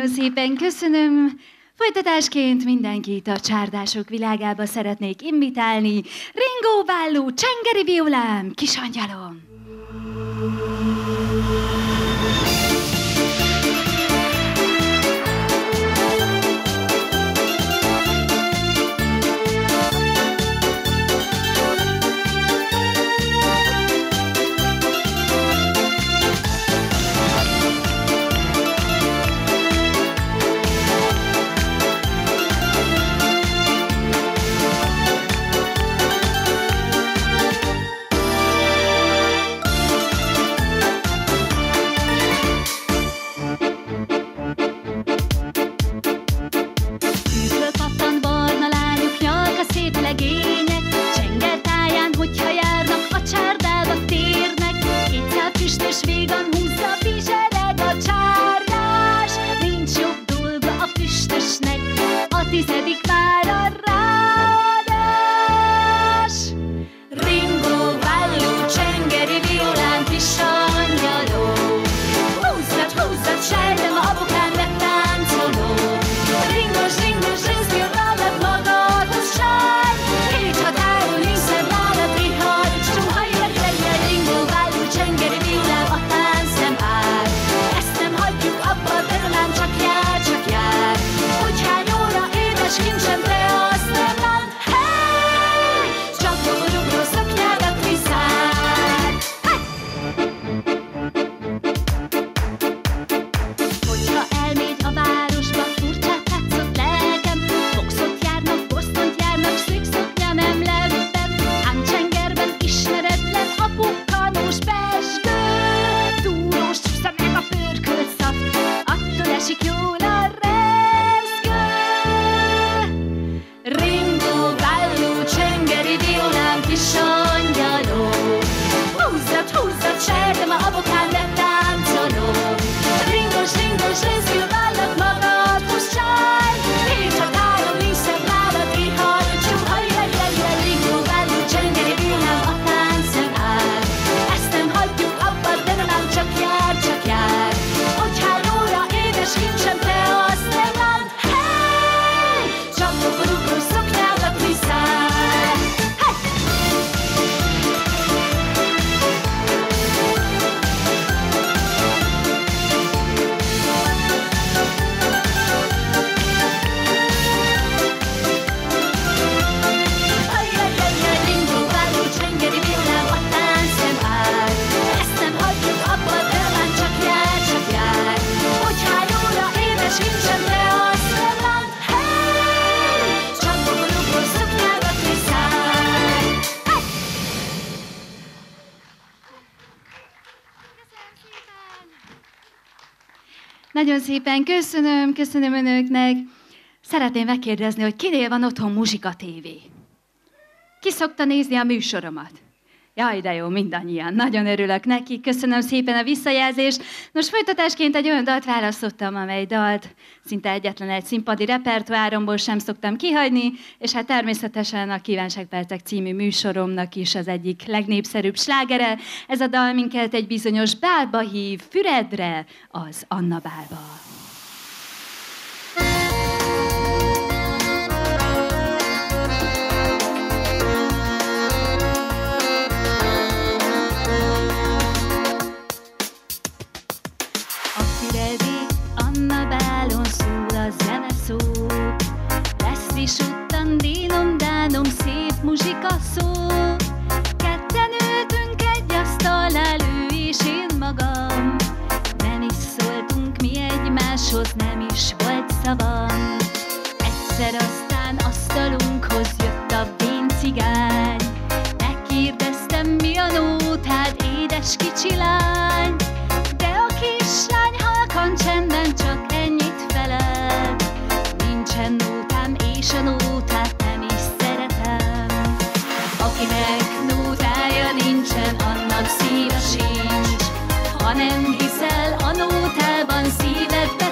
Nagyon szépen köszönöm. Folytatásként mindenkit a csárdások világába szeretnék invitálni. Ringo Bálú, Csengeri Violám, Kisangyalom. Szépen köszönöm, köszönöm önöknek. Szeretném megkérdezni, hogy kinél van otthon muzsika tévé? Ki szokta nézni a műsoromat? Jaj, de jó, mindannyian. Nagyon örülök neki. Köszönöm szépen a visszajelzést. Nos, folytatásként egy olyan dalt választottam, amely dalt szinte egyetlen egy színpadi repertoáromból sem szoktam kihagyni, és hát természetesen a Kívánságpercek című műsoromnak is az egyik legnépszerűbb slágere. Ez a dal minket egy bizonyos bálba hív, Füredre, az Anna bálba. Egymáshoz, nem is volt szavam. Egyszer aztán asztalunkhoz jött a vén cigány. Megkérdeztem mi a nótád, édes kicsi lány. De a kislány halkan csendben csak ennyit felel. Nincsen nótám és a nótát nem is szeretem. Akinek nótája nincsen, annak szíve sincs. Ha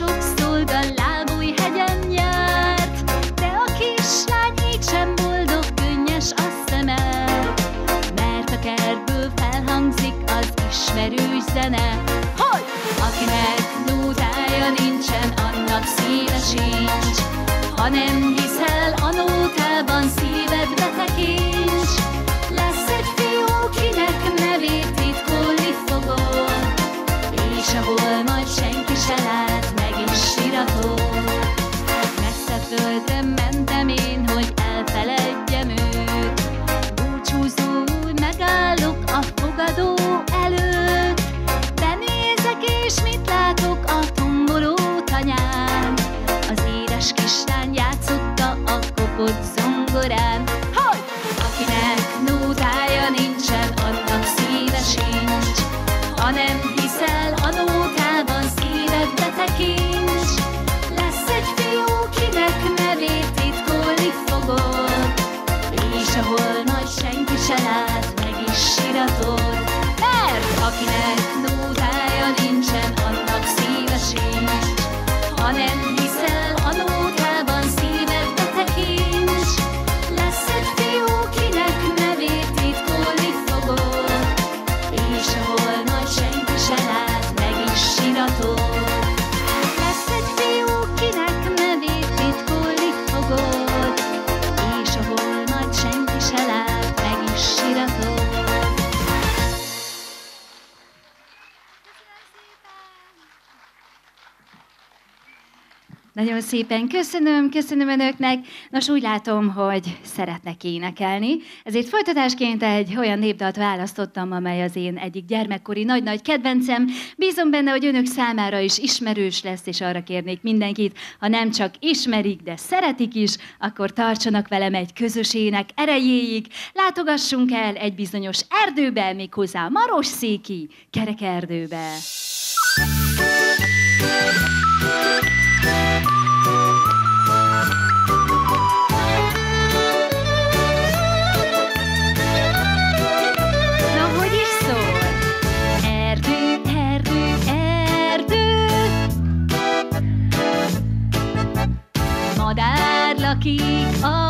sok szolga lábúj hegyen járt. De a kislány így sem boldog, könnyes a szeme. Mert a kertből felhangzik az ismerős zene. Hogy! Akinek nótája nincsen, annak szíve sincs. Ha nem hiszel a nótában, szíved betekincs. them szépen köszönöm, köszönöm Önöknek. Nos, úgy látom, hogy szeretnek énekelni, ezért folytatásként egy olyan népdalt választottam, amely az én egyik gyermekkori nagy-nagy kedvencem. Bízom benne, hogy Önök számára is ismerős lesz, és arra kérnék mindenkit, ha nem csak ismerik, de szeretik is, akkor tartsanak velem egy közös ének erejéig. Látogassunk el egy bizonyos erdőbe, méghozzá Marosszéki kerekerdőbe. Na, Rocky. Oh.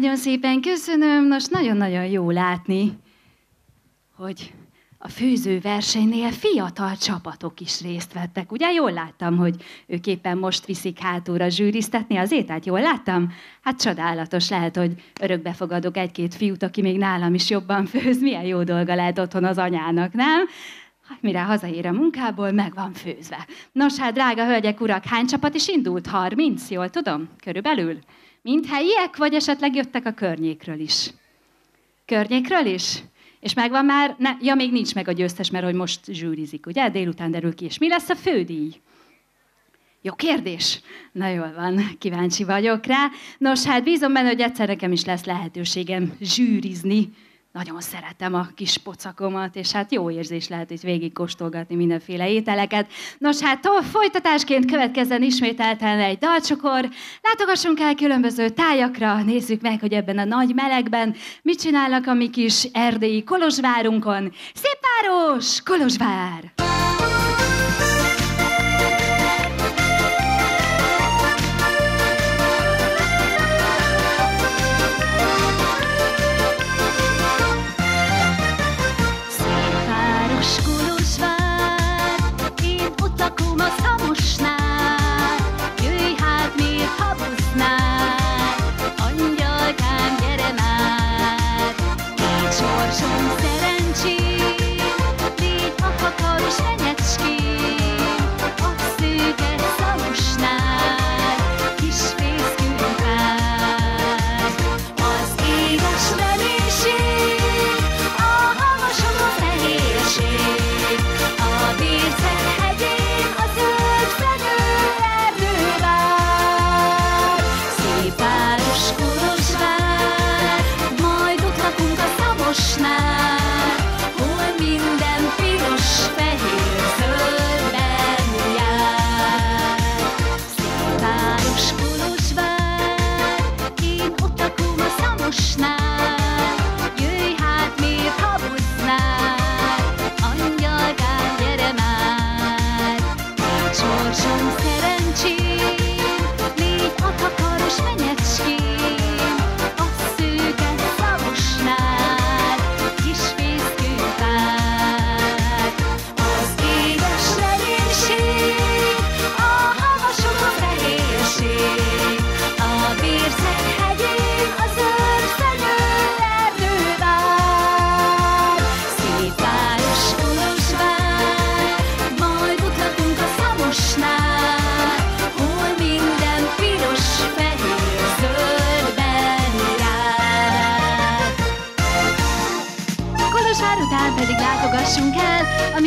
Nagyon szépen köszönöm. Nos, nagyon-nagyon jó látni, hogy a főzőversenynél fiatal csapatok is részt vettek. Ugye jól láttam, hogy ők éppen most viszik hátulra zsűriztetni az ételt, jól láttam? Hát csodálatos, lehet, hogy örökbe fogadok egy-két fiút, aki még nálam is jobban főz. Milyen jó dolga lehet otthon az anyának, nem? Hát mire hazaér a munkából, meg van főzve. Nos hát, drága hölgyek, urak, hány csapat is indult? 30, jól tudom? Körülbelül? Mind helyiek, vagy esetleg jöttek a környékről is? Környékről is? És megvan már, ne, ja, még nincs meg a győztes, mert hogy most zsűrizik, ugye? Délután derül ki. És mi lesz a fődíj? Jó kérdés. Na jól van, kíváncsi vagyok rá. Nos, hát bízom benne, hogy egyszer nekem is lesz lehetőségem zsűrizni. Nagyon szeretem a kis pocakomat, és hát jó érzés lehet itt végig kóstolgatni mindenféle ételeket. Nos, hát to- folytatásként következzen ismételten egy dalcsokor. Látogassunk el különböző tájakra, nézzük meg, hogy ebben a nagy melegben mit csinálnak a mi kis erdélyi Kolozsvárunkon. Szép város, Kolozsvár! Város Szamosnál, jöjj hát, miért haboznál? Angyalkám, gyere már! Egy sorsom szerencsém, légy a takaros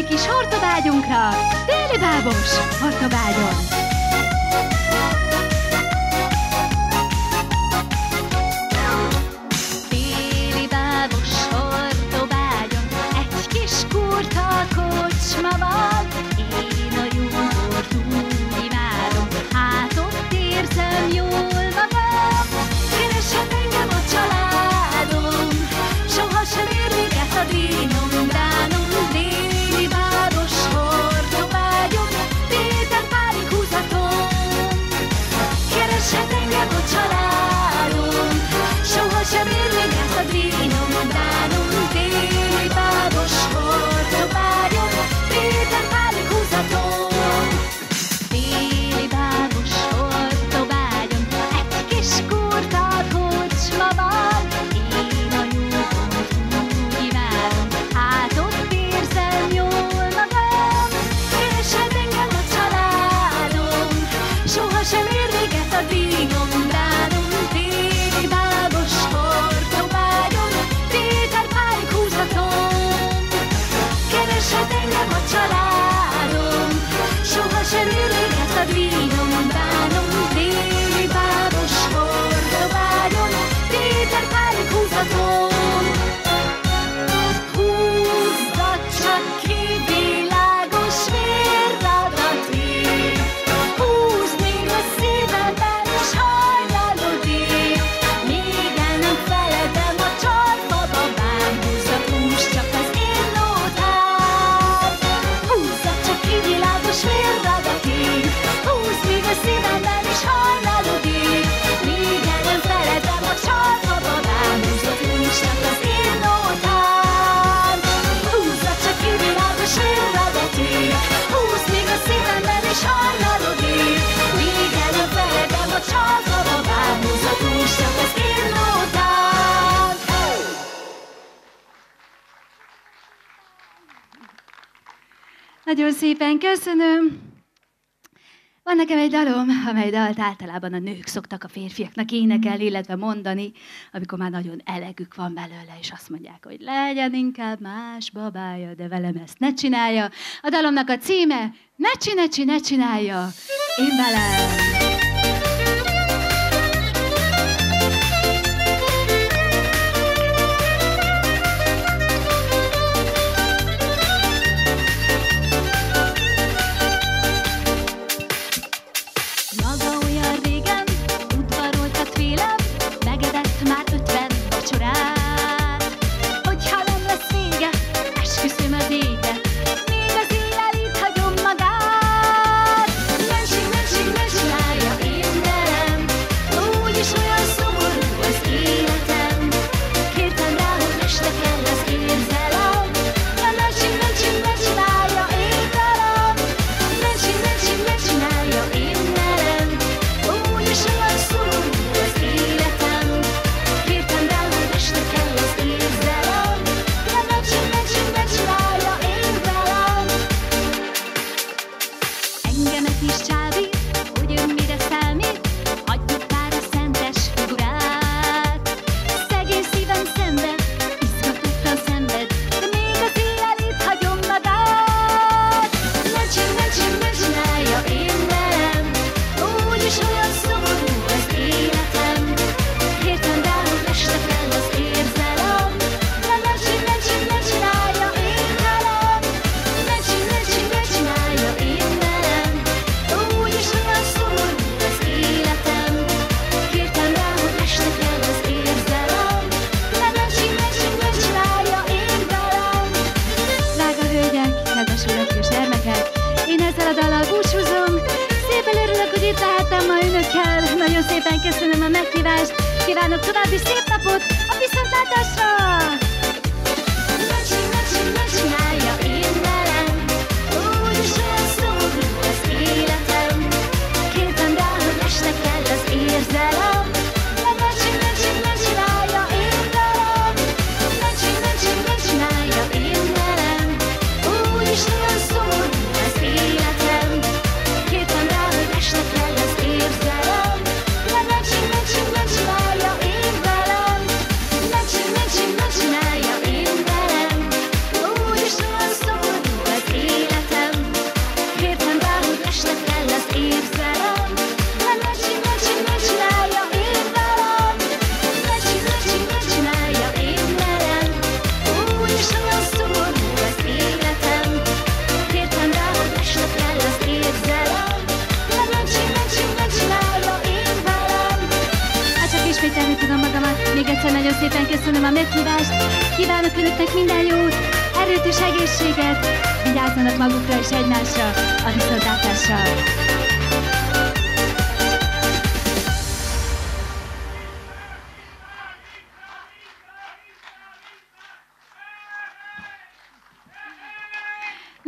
kis hortobágyunkra, Déli Bábos hortobágyon. Nagyon szépen köszönöm. Van nekem egy dalom, amely dalt általában a nők szoktak a férfiaknak énekelni, illetve mondani, amikor már nagyon elegük van belőle, és azt mondják, hogy legyen inkább más babája, de velem ezt ne csinálja. A dalomnak a címe, ne csinálj, ne csinálja, én velem.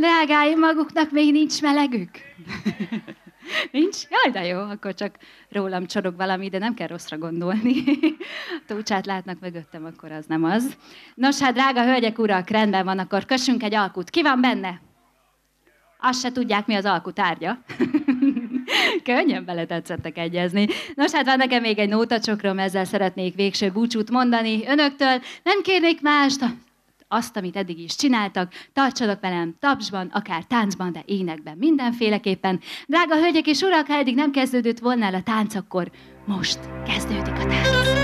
Drágáim, maguknak még nincs melegük. nincs? Jaj, de jó, akkor csak rólam csorog valami, de nem kell rosszra gondolni. túcsát látnak mögöttem, akkor az nem az. Nos, hát drága hölgyek, urak, rendben van, akkor kössünk egy alkut. Ki van benne? Azt se tudják, mi az alkutárgya. Könnyen bele tetszettek egyezni. Nos, hát van nekem még egy nótacsokrom, ezzel szeretnék végső búcsút mondani önöktől. Nem kérnék mást, azt, amit eddig is csináltak, tartsanak velem tapsban, akár táncban, de énekben, mindenféleképpen. Drága hölgyek és urak, ha eddig nem kezdődött volna el a tánc, akkor most kezdődik a tánc.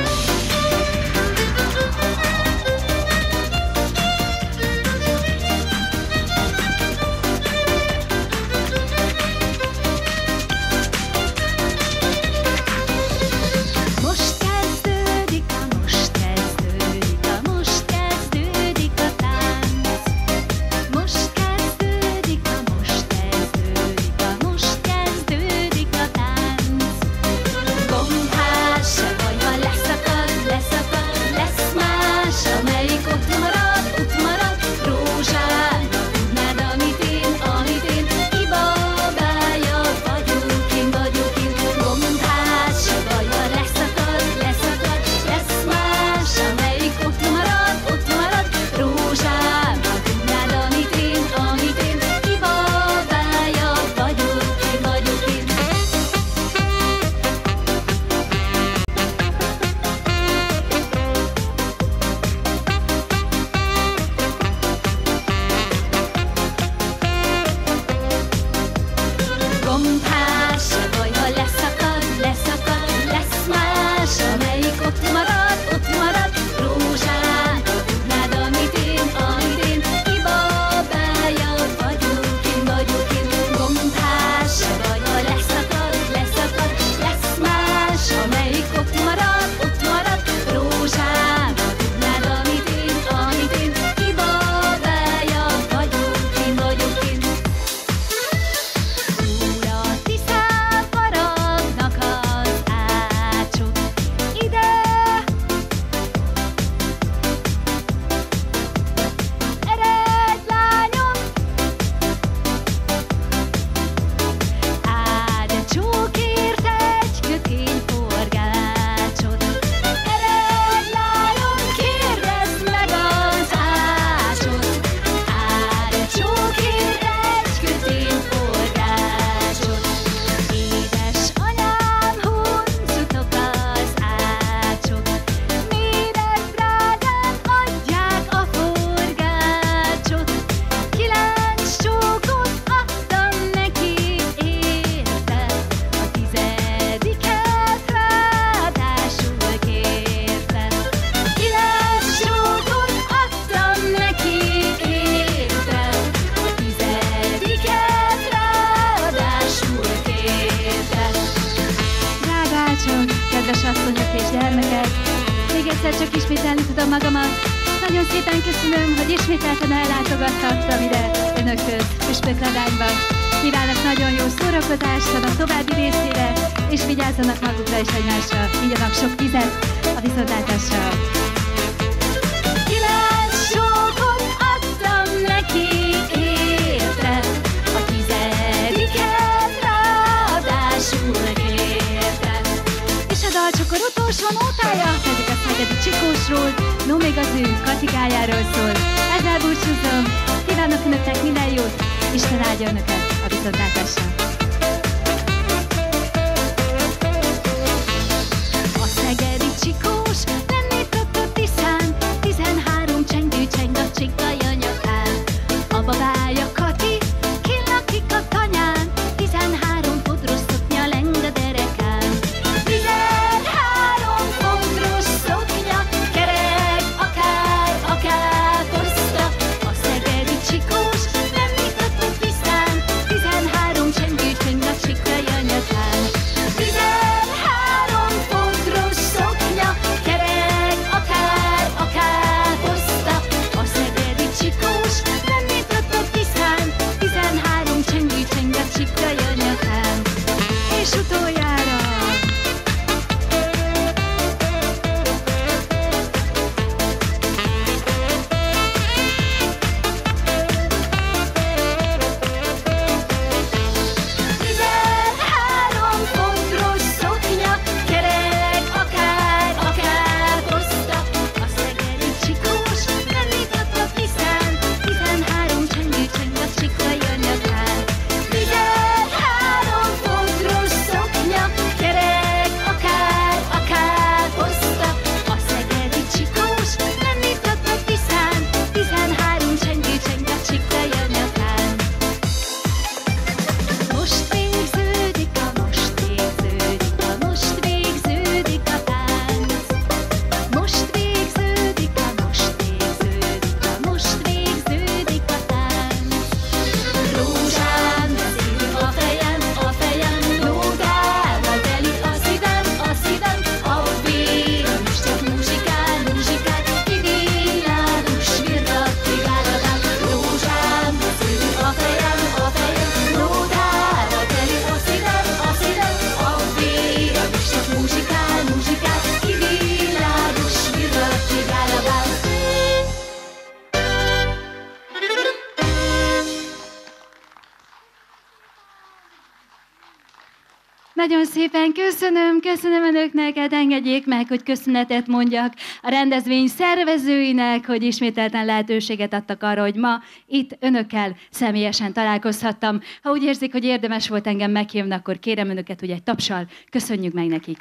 szépen köszönöm, köszönöm önöknek, hát engedjék meg, hogy köszönetet mondjak a rendezvény szervezőinek, hogy ismételten lehetőséget adtak arra, hogy ma itt önökkel személyesen találkozhattam. Ha úgy érzik, hogy érdemes volt engem meghívni, akkor kérem önöket, hogy egy tapsal köszönjük meg nekik.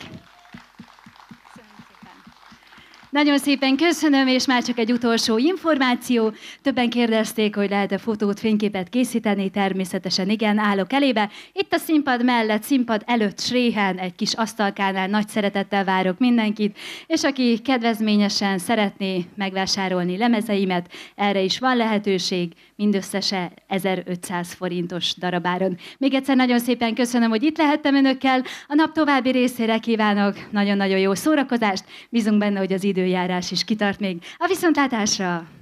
Nagyon szépen köszönöm, és már csak egy utolsó információ. Többen kérdezték, hogy lehet-e fotót, fényképet készíteni. Természetesen igen, állok elébe. Itt a színpad mellett, színpad előtt Sréhen, egy kis asztalkánál nagy szeretettel várok mindenkit, és aki kedvezményesen szeretné megvásárolni lemezeimet, erre is van lehetőség mindösszese 1500 forintos darabáron. Még egyszer nagyon szépen köszönöm, hogy itt lehettem önökkel. A nap további részére kívánok nagyon-nagyon jó szórakozást. Bízunk benne, hogy az időjárás is kitart még. A viszontlátásra!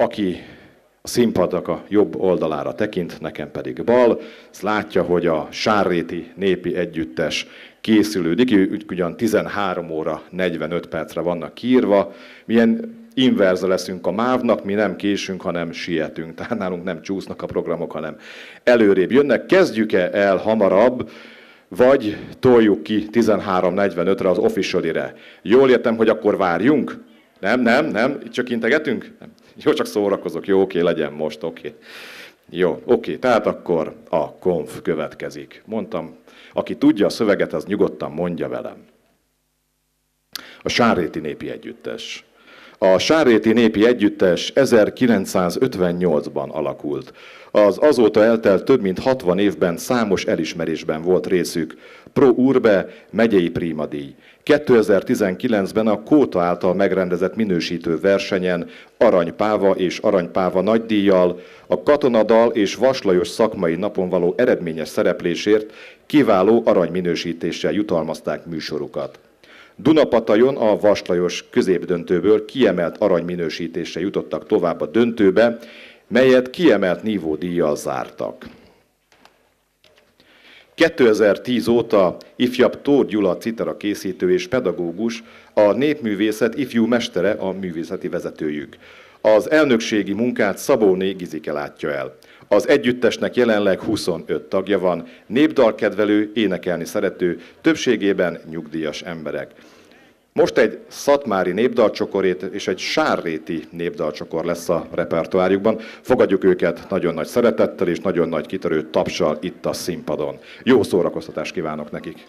Aki a színpadnak a jobb oldalára tekint, nekem pedig bal, az látja, hogy a Sárréti Népi Együttes készülődik, ugyan 13 óra 45 percre vannak kiírva, milyen inverze leszünk a mávnak, mi nem késünk, hanem sietünk. Tehát nálunk nem csúsznak a programok, hanem előrébb jönnek. Kezdjük-e el hamarabb, vagy toljuk ki 13.45-re az officialire. Jól értem, hogy akkor várjunk? Nem, nem, nem, csak integetünk? Nem. Jó, csak szórakozok. Jó, oké, legyen most, oké. Jó, oké, tehát akkor a konf következik. Mondtam, aki tudja a szöveget, az nyugodtan mondja velem. A Sárréti Népi Együttes. A Sárréti Népi Együttes 1958-ban alakult. Az azóta eltelt több mint 60 évben számos elismerésben volt részük. Pro Urbe megyei prímadíj. 2019-ben a Kóta által megrendezett minősítő versenyen Aranypáva és Aranypáva nagydíjjal, a Katonadal és Vaslajos szakmai napon való eredményes szereplésért kiváló aranyminősítéssel jutalmazták műsorukat. Dunapatajon a Vaslajos középdöntőből kiemelt aranyminősítéssel jutottak tovább a döntőbe, melyet kiemelt nívódíjjal zártak. 2010 óta ifjabb Tóth Gyula citera készítő és pedagógus, a népművészet ifjú mestere a művészeti vezetőjük. Az elnökségi munkát Szabóné Gizike látja el. Az együttesnek jelenleg 25 tagja van, népdalkedvelő, énekelni szerető, többségében nyugdíjas emberek. Most egy szatmári népdalcsokorét és egy sárréti népdalcsokor lesz a repertoárjukban. Fogadjuk őket nagyon nagy szeretettel és nagyon nagy kitörő tapsal itt a színpadon. Jó szórakoztatást kívánok nekik!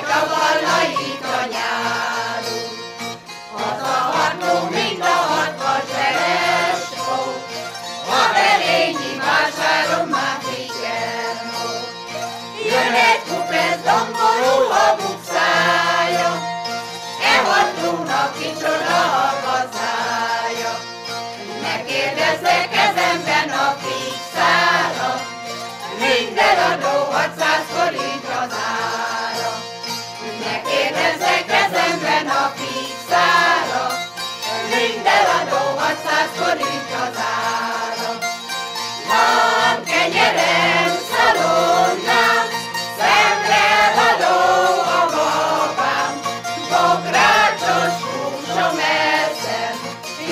Lovat hajt a a nyárul. Hazaható, mint a hatvaseres volt, a belényi vásáron már figyel volt. Jön egy kupesz domború a bukszája, e hatónak kicsoda a gazája. Megkérdezze kezemben a kis szára, minden adó 600 forint szorít az áram. Van kenyerem, a babám, bokrácsos húsom eszem,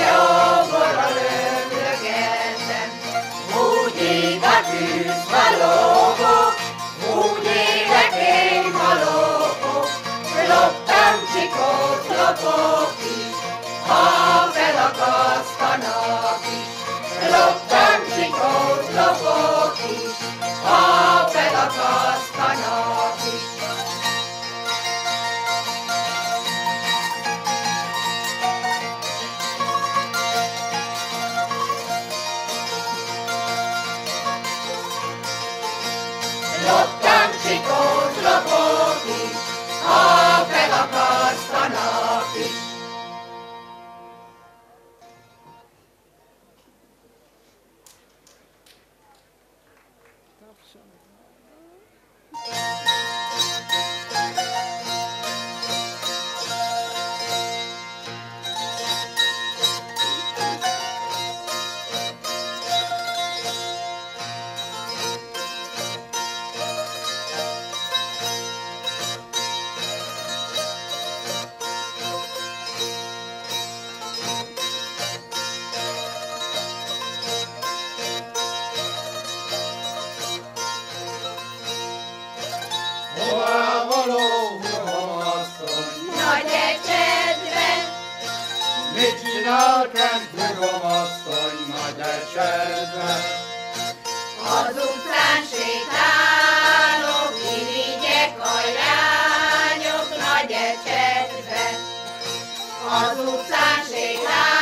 jóbora lömlögetem. Úgy a tűz valógok, úgy élek én valógok, loptam csikót, lopok is, ha felakaszt. Old Lofoki, Opelakasi. Az utcán sétálok, irigyek a lányok nagy ecsedben. Az utcán sétálok,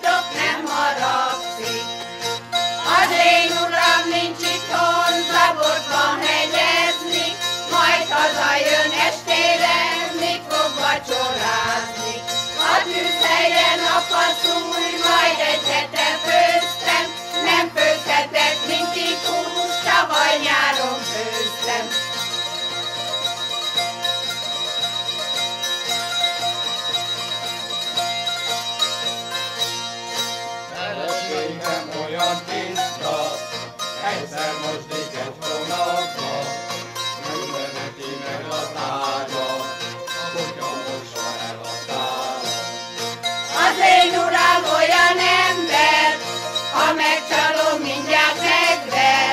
kacsintok, nem haragszik. Az én uram nincs itthon, zaborba hegyezni, majd hazajön estére, mit fog vacsorázni. A tűzhelyen a faszúj, majd egy hete főztem, nem főzhetek, mint tikus, tavaly nyáron főztem. Olyan tiszta, egyszer mosdik egy hónapba, megveneti meg az ágyat, a kutya mossa el a tálat. Az én uram olyan ember, ha megcsalom, mindjárt megver,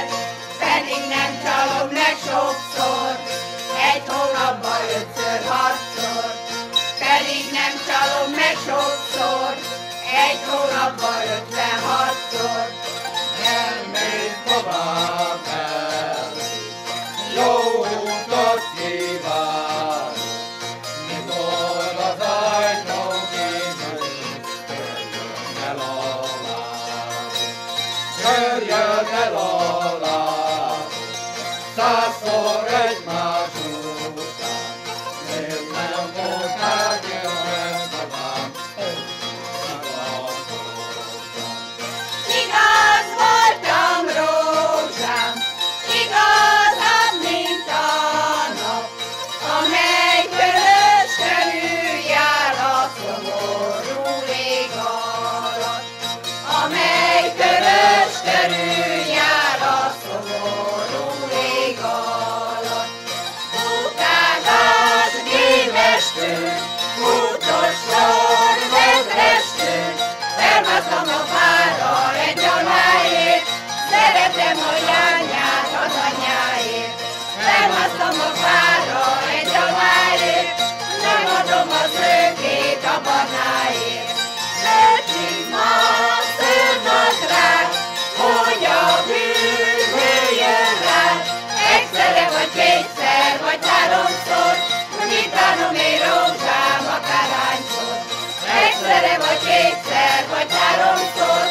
pedig nem csalom meg sokszor, egy hónapban ötször, hatszor, pedig nem csalom meg sokszor, egy hónapban ötvenhatszor. Elmész tovább el, Szeretem a lányát az anyáért. Felmászom a fára egy aláért, Nem adom az őkét a banáért. Lőcsizma, szőrnadrág, Hogy a bűn jöjjön rád, Egyszerre vagy kétszer, vagy háromszor, Nyitánom én rózsám akárhányszor. Egyszerre vagy kétszer, vagy háromszor,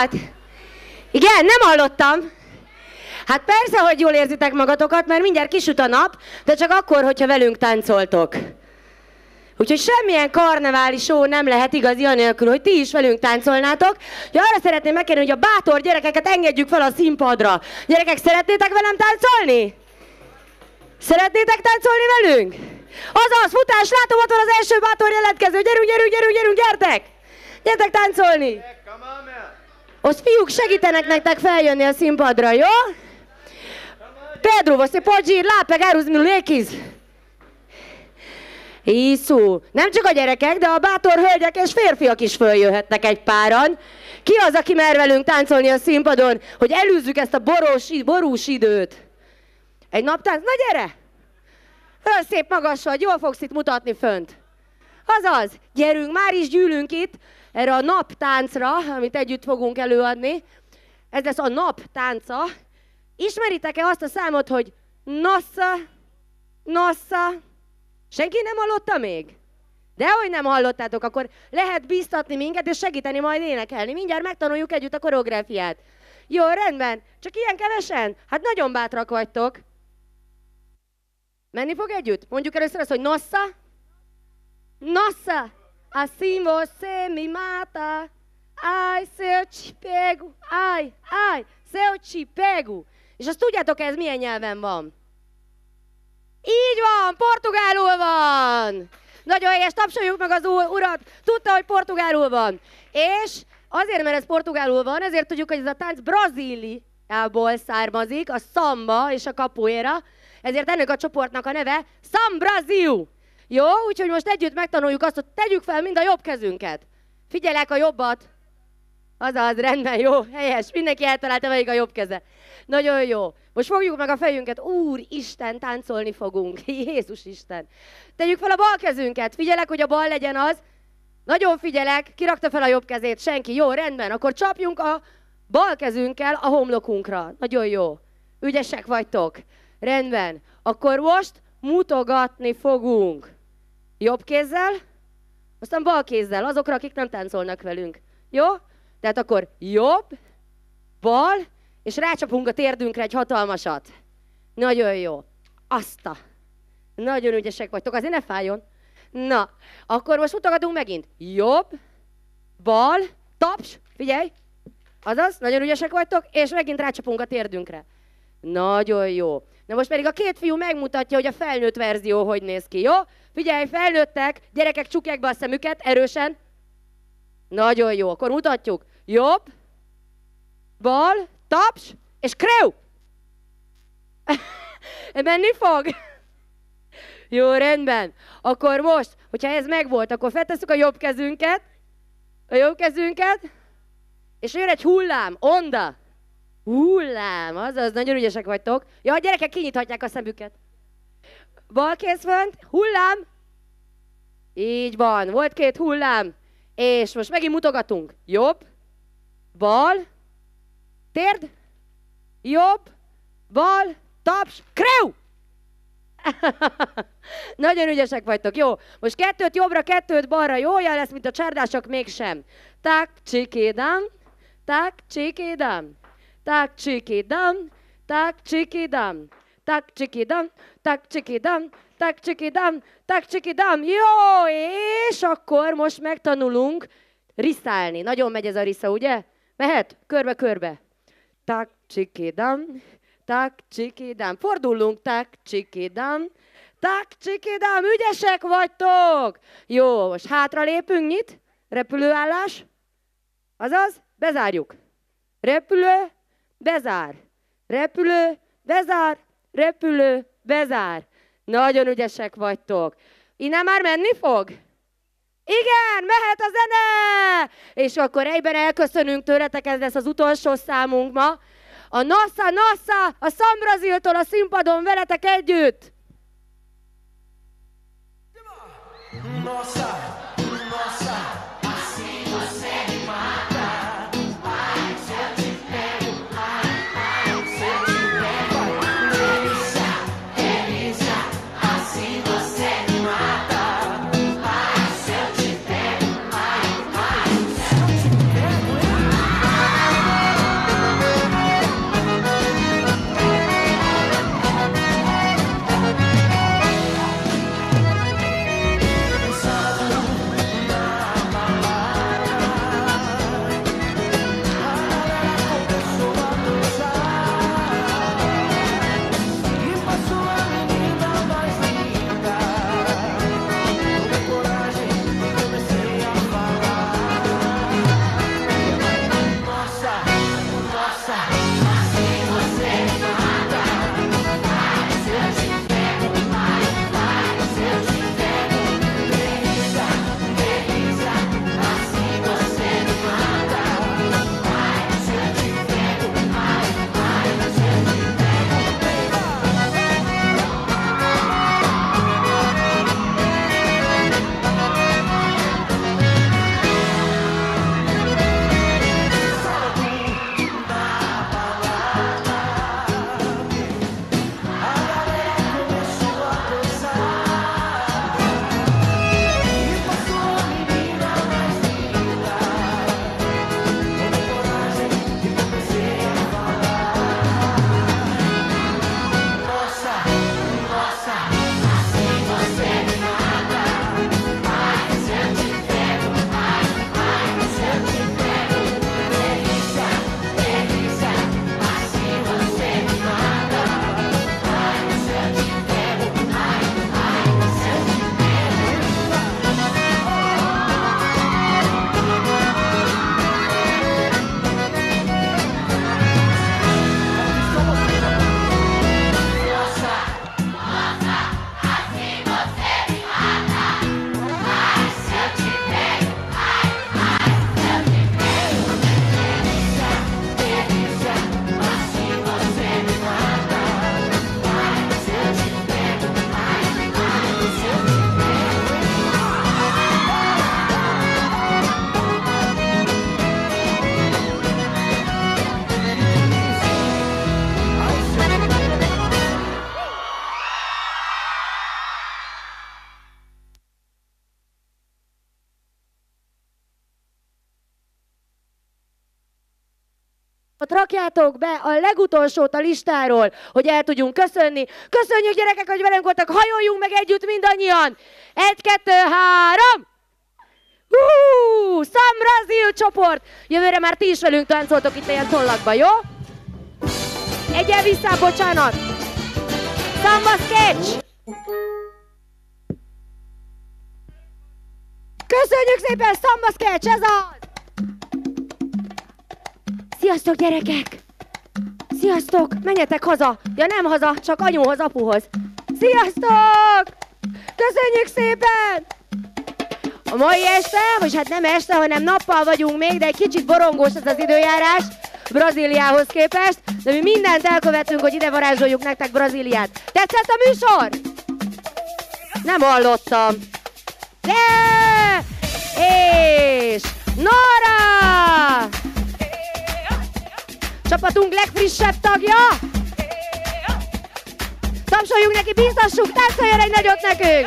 magatokat? Igen, nem hallottam. Hát persze, hogy jól érzitek magatokat, mert mindjárt kisüt a nap, de csak akkor, hogyha velünk táncoltok. Úgyhogy semmilyen karneváli show nem lehet igazi anélkül, hogy ti is velünk táncolnátok. Ja, arra szeretném megkérni, hogy a bátor gyerekeket engedjük fel a színpadra. Gyerekek, szeretnétek velem táncolni? Szeretnétek táncolni velünk? Azaz, futás, látom, ott van az első bátor jelentkező. Gyerünk, gyerünk, gyerünk, gyerünk, gyertek! Gyertek táncolni! Fiúk segítenek nektek feljönni a színpadra, jó? Pedro, você pode ir lá pegar os moleques? Iszú, nem csak a gyerekek, de a bátor hölgyek és férfiak is följöhetnek egy páran. Ki az, aki mer velünk táncolni a színpadon, hogy elűzzük ezt a borós, borús időt? Egy naptánc? Na gyere! Olyan szép magas vagy, jól fogsz itt mutatni fönt. Azaz, gyerünk, már is gyűlünk itt erre a naptáncra, amit együtt fogunk előadni. Ez lesz a naptánca. Ismeritek-e azt a számot, hogy Nossa, Nossa? Senki nem hallotta még? Dehogy nem hallottátok, akkor lehet bíztatni minket, és segíteni majd énekelni. Mindjárt megtanuljuk együtt a koreográfiát. Jó, rendben. Csak ilyen kevesen? Hát nagyon bátrak vagytok. Menni fog együtt? Mondjuk először azt, hogy Nossa. Nossa, assim você me mata. Ai, se eu te pego. Ai, ai, se eu te pego. És azt tudjátok, ez milyen nyelven van? Így van, portugálul van. Nagyon helyes, tapsoljuk meg az urat. Tudta, hogy portugálul van. És azért, mert ez portugálul van, ezért tudjuk, hogy ez a tánc brazíliából származik, a samba és a capoeira. Ezért ennek a csoportnak a neve Sam Brasil. Jó, úgyhogy most együtt megtanuljuk azt, hogy tegyük fel mind a jobb kezünket. Figyelek a jobbat. Azaz, rendben, jó, helyes. Mindenki eltalálta, melyik a jobb keze. Nagyon jó. Most fogjuk meg a fejünket. Úr, Isten, táncolni fogunk. Jézus Isten. Tegyük fel a bal kezünket. Figyelek, hogy a bal legyen az. Nagyon figyelek. Kirakta fel a jobb kezét? Senki. Jó, rendben. Akkor csapjunk a bal kezünkkel a homlokunkra. Nagyon jó. Ügyesek vagytok. Rendben. Akkor most mutogatni fogunk. Jobb kézzel, aztán bal kézzel, azokra, akik nem táncolnak velünk. Jó? Tehát akkor jobb, bal, és rácsapunk a térdünkre egy hatalmasat. Nagyon jó. Azta. Nagyon ügyesek vagytok, azért ne fájjon. Na, akkor most mutogatunk megint. Jobb, bal, taps, figyelj. Azaz, nagyon ügyesek vagytok, és megint rácsapunk a térdünkre. Nagyon jó. Na most pedig a két fiú megmutatja, hogy a felnőtt verzió hogy néz ki, jó? Figyelj, felnőttek, gyerekek csukják be a szemüket erősen. Nagyon jó, akkor mutatjuk. Jobb, bal, taps, és kreu! Menni fog? Jó, rendben. Akkor most, hogyha ez megvolt, akkor feltesszük a jobb kezünket, a jobb kezünket, és jön egy hullám, onda. Hullám, azaz, nagyon ügyesek vagytok. Ja, a gyerekek kinyithatják a szemüket. Bal kéz fönt, hullám. Így van, volt két hullám. És most megint mutogatunk. Jobb, bal, térd, jobb, bal, taps, kreu! Nagyon ügyesek vagytok, jó. Most kettőt jobbra, kettőt balra, jó? Olyan lesz, mint a csárdások mégsem. Tak, csikidam, tak, csikidam, tak, csikidam, tak, csikidam, tak, csikidam, tak, csikidam, tak, csikidam, tak, csikidam. Jó, és akkor most megtanulunk riszálni. Nagyon megy ez a risza, ugye? Mehet? Körbe-körbe. Tak, csikidam, tak, csikidám. Fordulunk, tak, csikidám, tak, csikidám, ügyesek vagytok! Jó, most hátra lépünk, nyit, repülőállás, azaz, bezárjuk. Repülő, bezár. Repülő, bezár, repülő, bezár. Nagyon ügyesek vagytok. Innen már menni fog? Igen, mehet a zene! És akkor egyben elköszönünk tőletek, ez lesz az utolsó számunk ma. A Nossa, Nossa, a San Braziltól a színpadon veletek együtt. Nossa, rakjátok be a legutolsót a listáról, hogy el tudjunk köszönni. Köszönjük gyerekek, hogy velünk voltak, hajoljunk meg együtt mindannyian. Egy, kettő, három! Hú, Sam Brazil csoport! Jövőre már ti is velünk táncoltok itt ilyen tollakba, jó? Egyen vissza, bocsánat! Samba sketch! Köszönjük szépen, Samba sketch, ez az! Sziasztok gyerekek! Sziasztok! Menjetek haza! Ja nem haza, csak anyóhoz, apuhoz. Sziasztok! Köszönjük szépen! A mai este, vagy hát nem este, hanem nappal vagyunk még, de egy kicsit borongós ez az időjárás Brazíliához képest, de mi mindent elkövetünk, hogy ide varázsoljuk nektek Brazíliát. Tetszett a műsor? Nem hallottam. De! És Nora! Csapatunk legfrissebb tagja. Tapsoljunk neki, bíztassuk, táncoljon egy nagyot nekünk!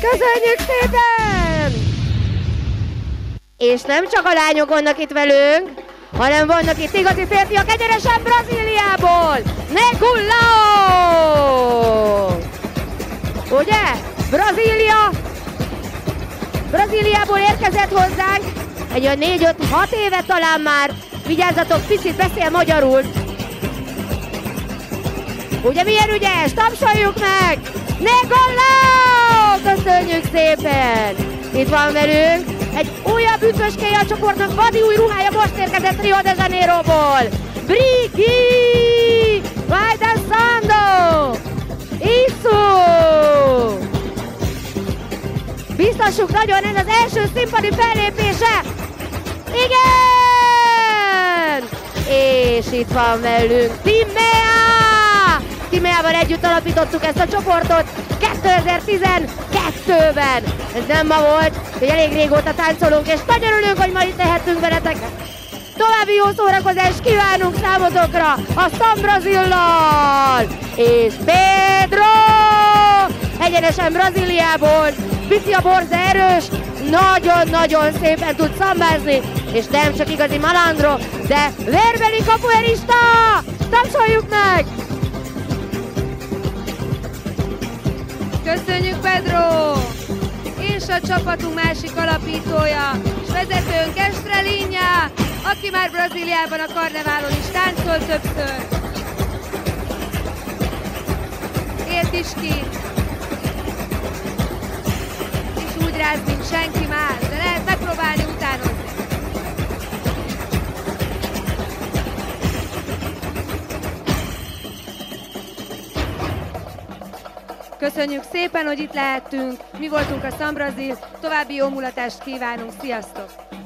Köszönjük szépen! És nem csak a lányok vannak itt velünk, hanem vannak itt igazi férfiak egyenesen Brazíliából! Nekulao! Ugye? Brazília! Brazíliából érkezett hozzánk, egy olyan 4-5-6 éve talán már. Vigyázzatok, picit beszél magyarul. Ugye milyen ügyes? Tapsoljuk meg! Negolao! Köszönjük szépen! Itt van velünk egy újabb ütvöskéje a csoportnak, vadi új ruhája most érkezett Rio de Janeiroból. Brigi! Vai dançando! Isso! Biztosuk nagyon, ez az első színpadi fellépése! Igen! És itt van velünk Timea! Timeával együtt alapítottuk ezt a csoportot 2012-ben. Ez nem ma volt, hogy elég régóta táncolunk, és nagyon örülünk, hogy ma itt lehetünk veletek. További jó szórakozást kívánunk számotokra a San Brazillal és Pedro! Egyenesen Brazíliából, Pici a borza erős, nagyon-nagyon szépen tud szambázni, és nem csak igazi malandro, de vérbeli kapuerista! Tapsoljuk meg! Köszönjük Pedro! És a csapatunk másik alapítója, és vezetőnk Estrelinja, aki már Brazíliában a karneválon is táncol többször. Ért is ki. És úgy ráz, mint senki más, de lehet megpróbálni utánozni. Köszönjük szépen, hogy itt lehettünk. Mi voltunk a San Brazil. További jó mulatást kívánunk. Sziasztok!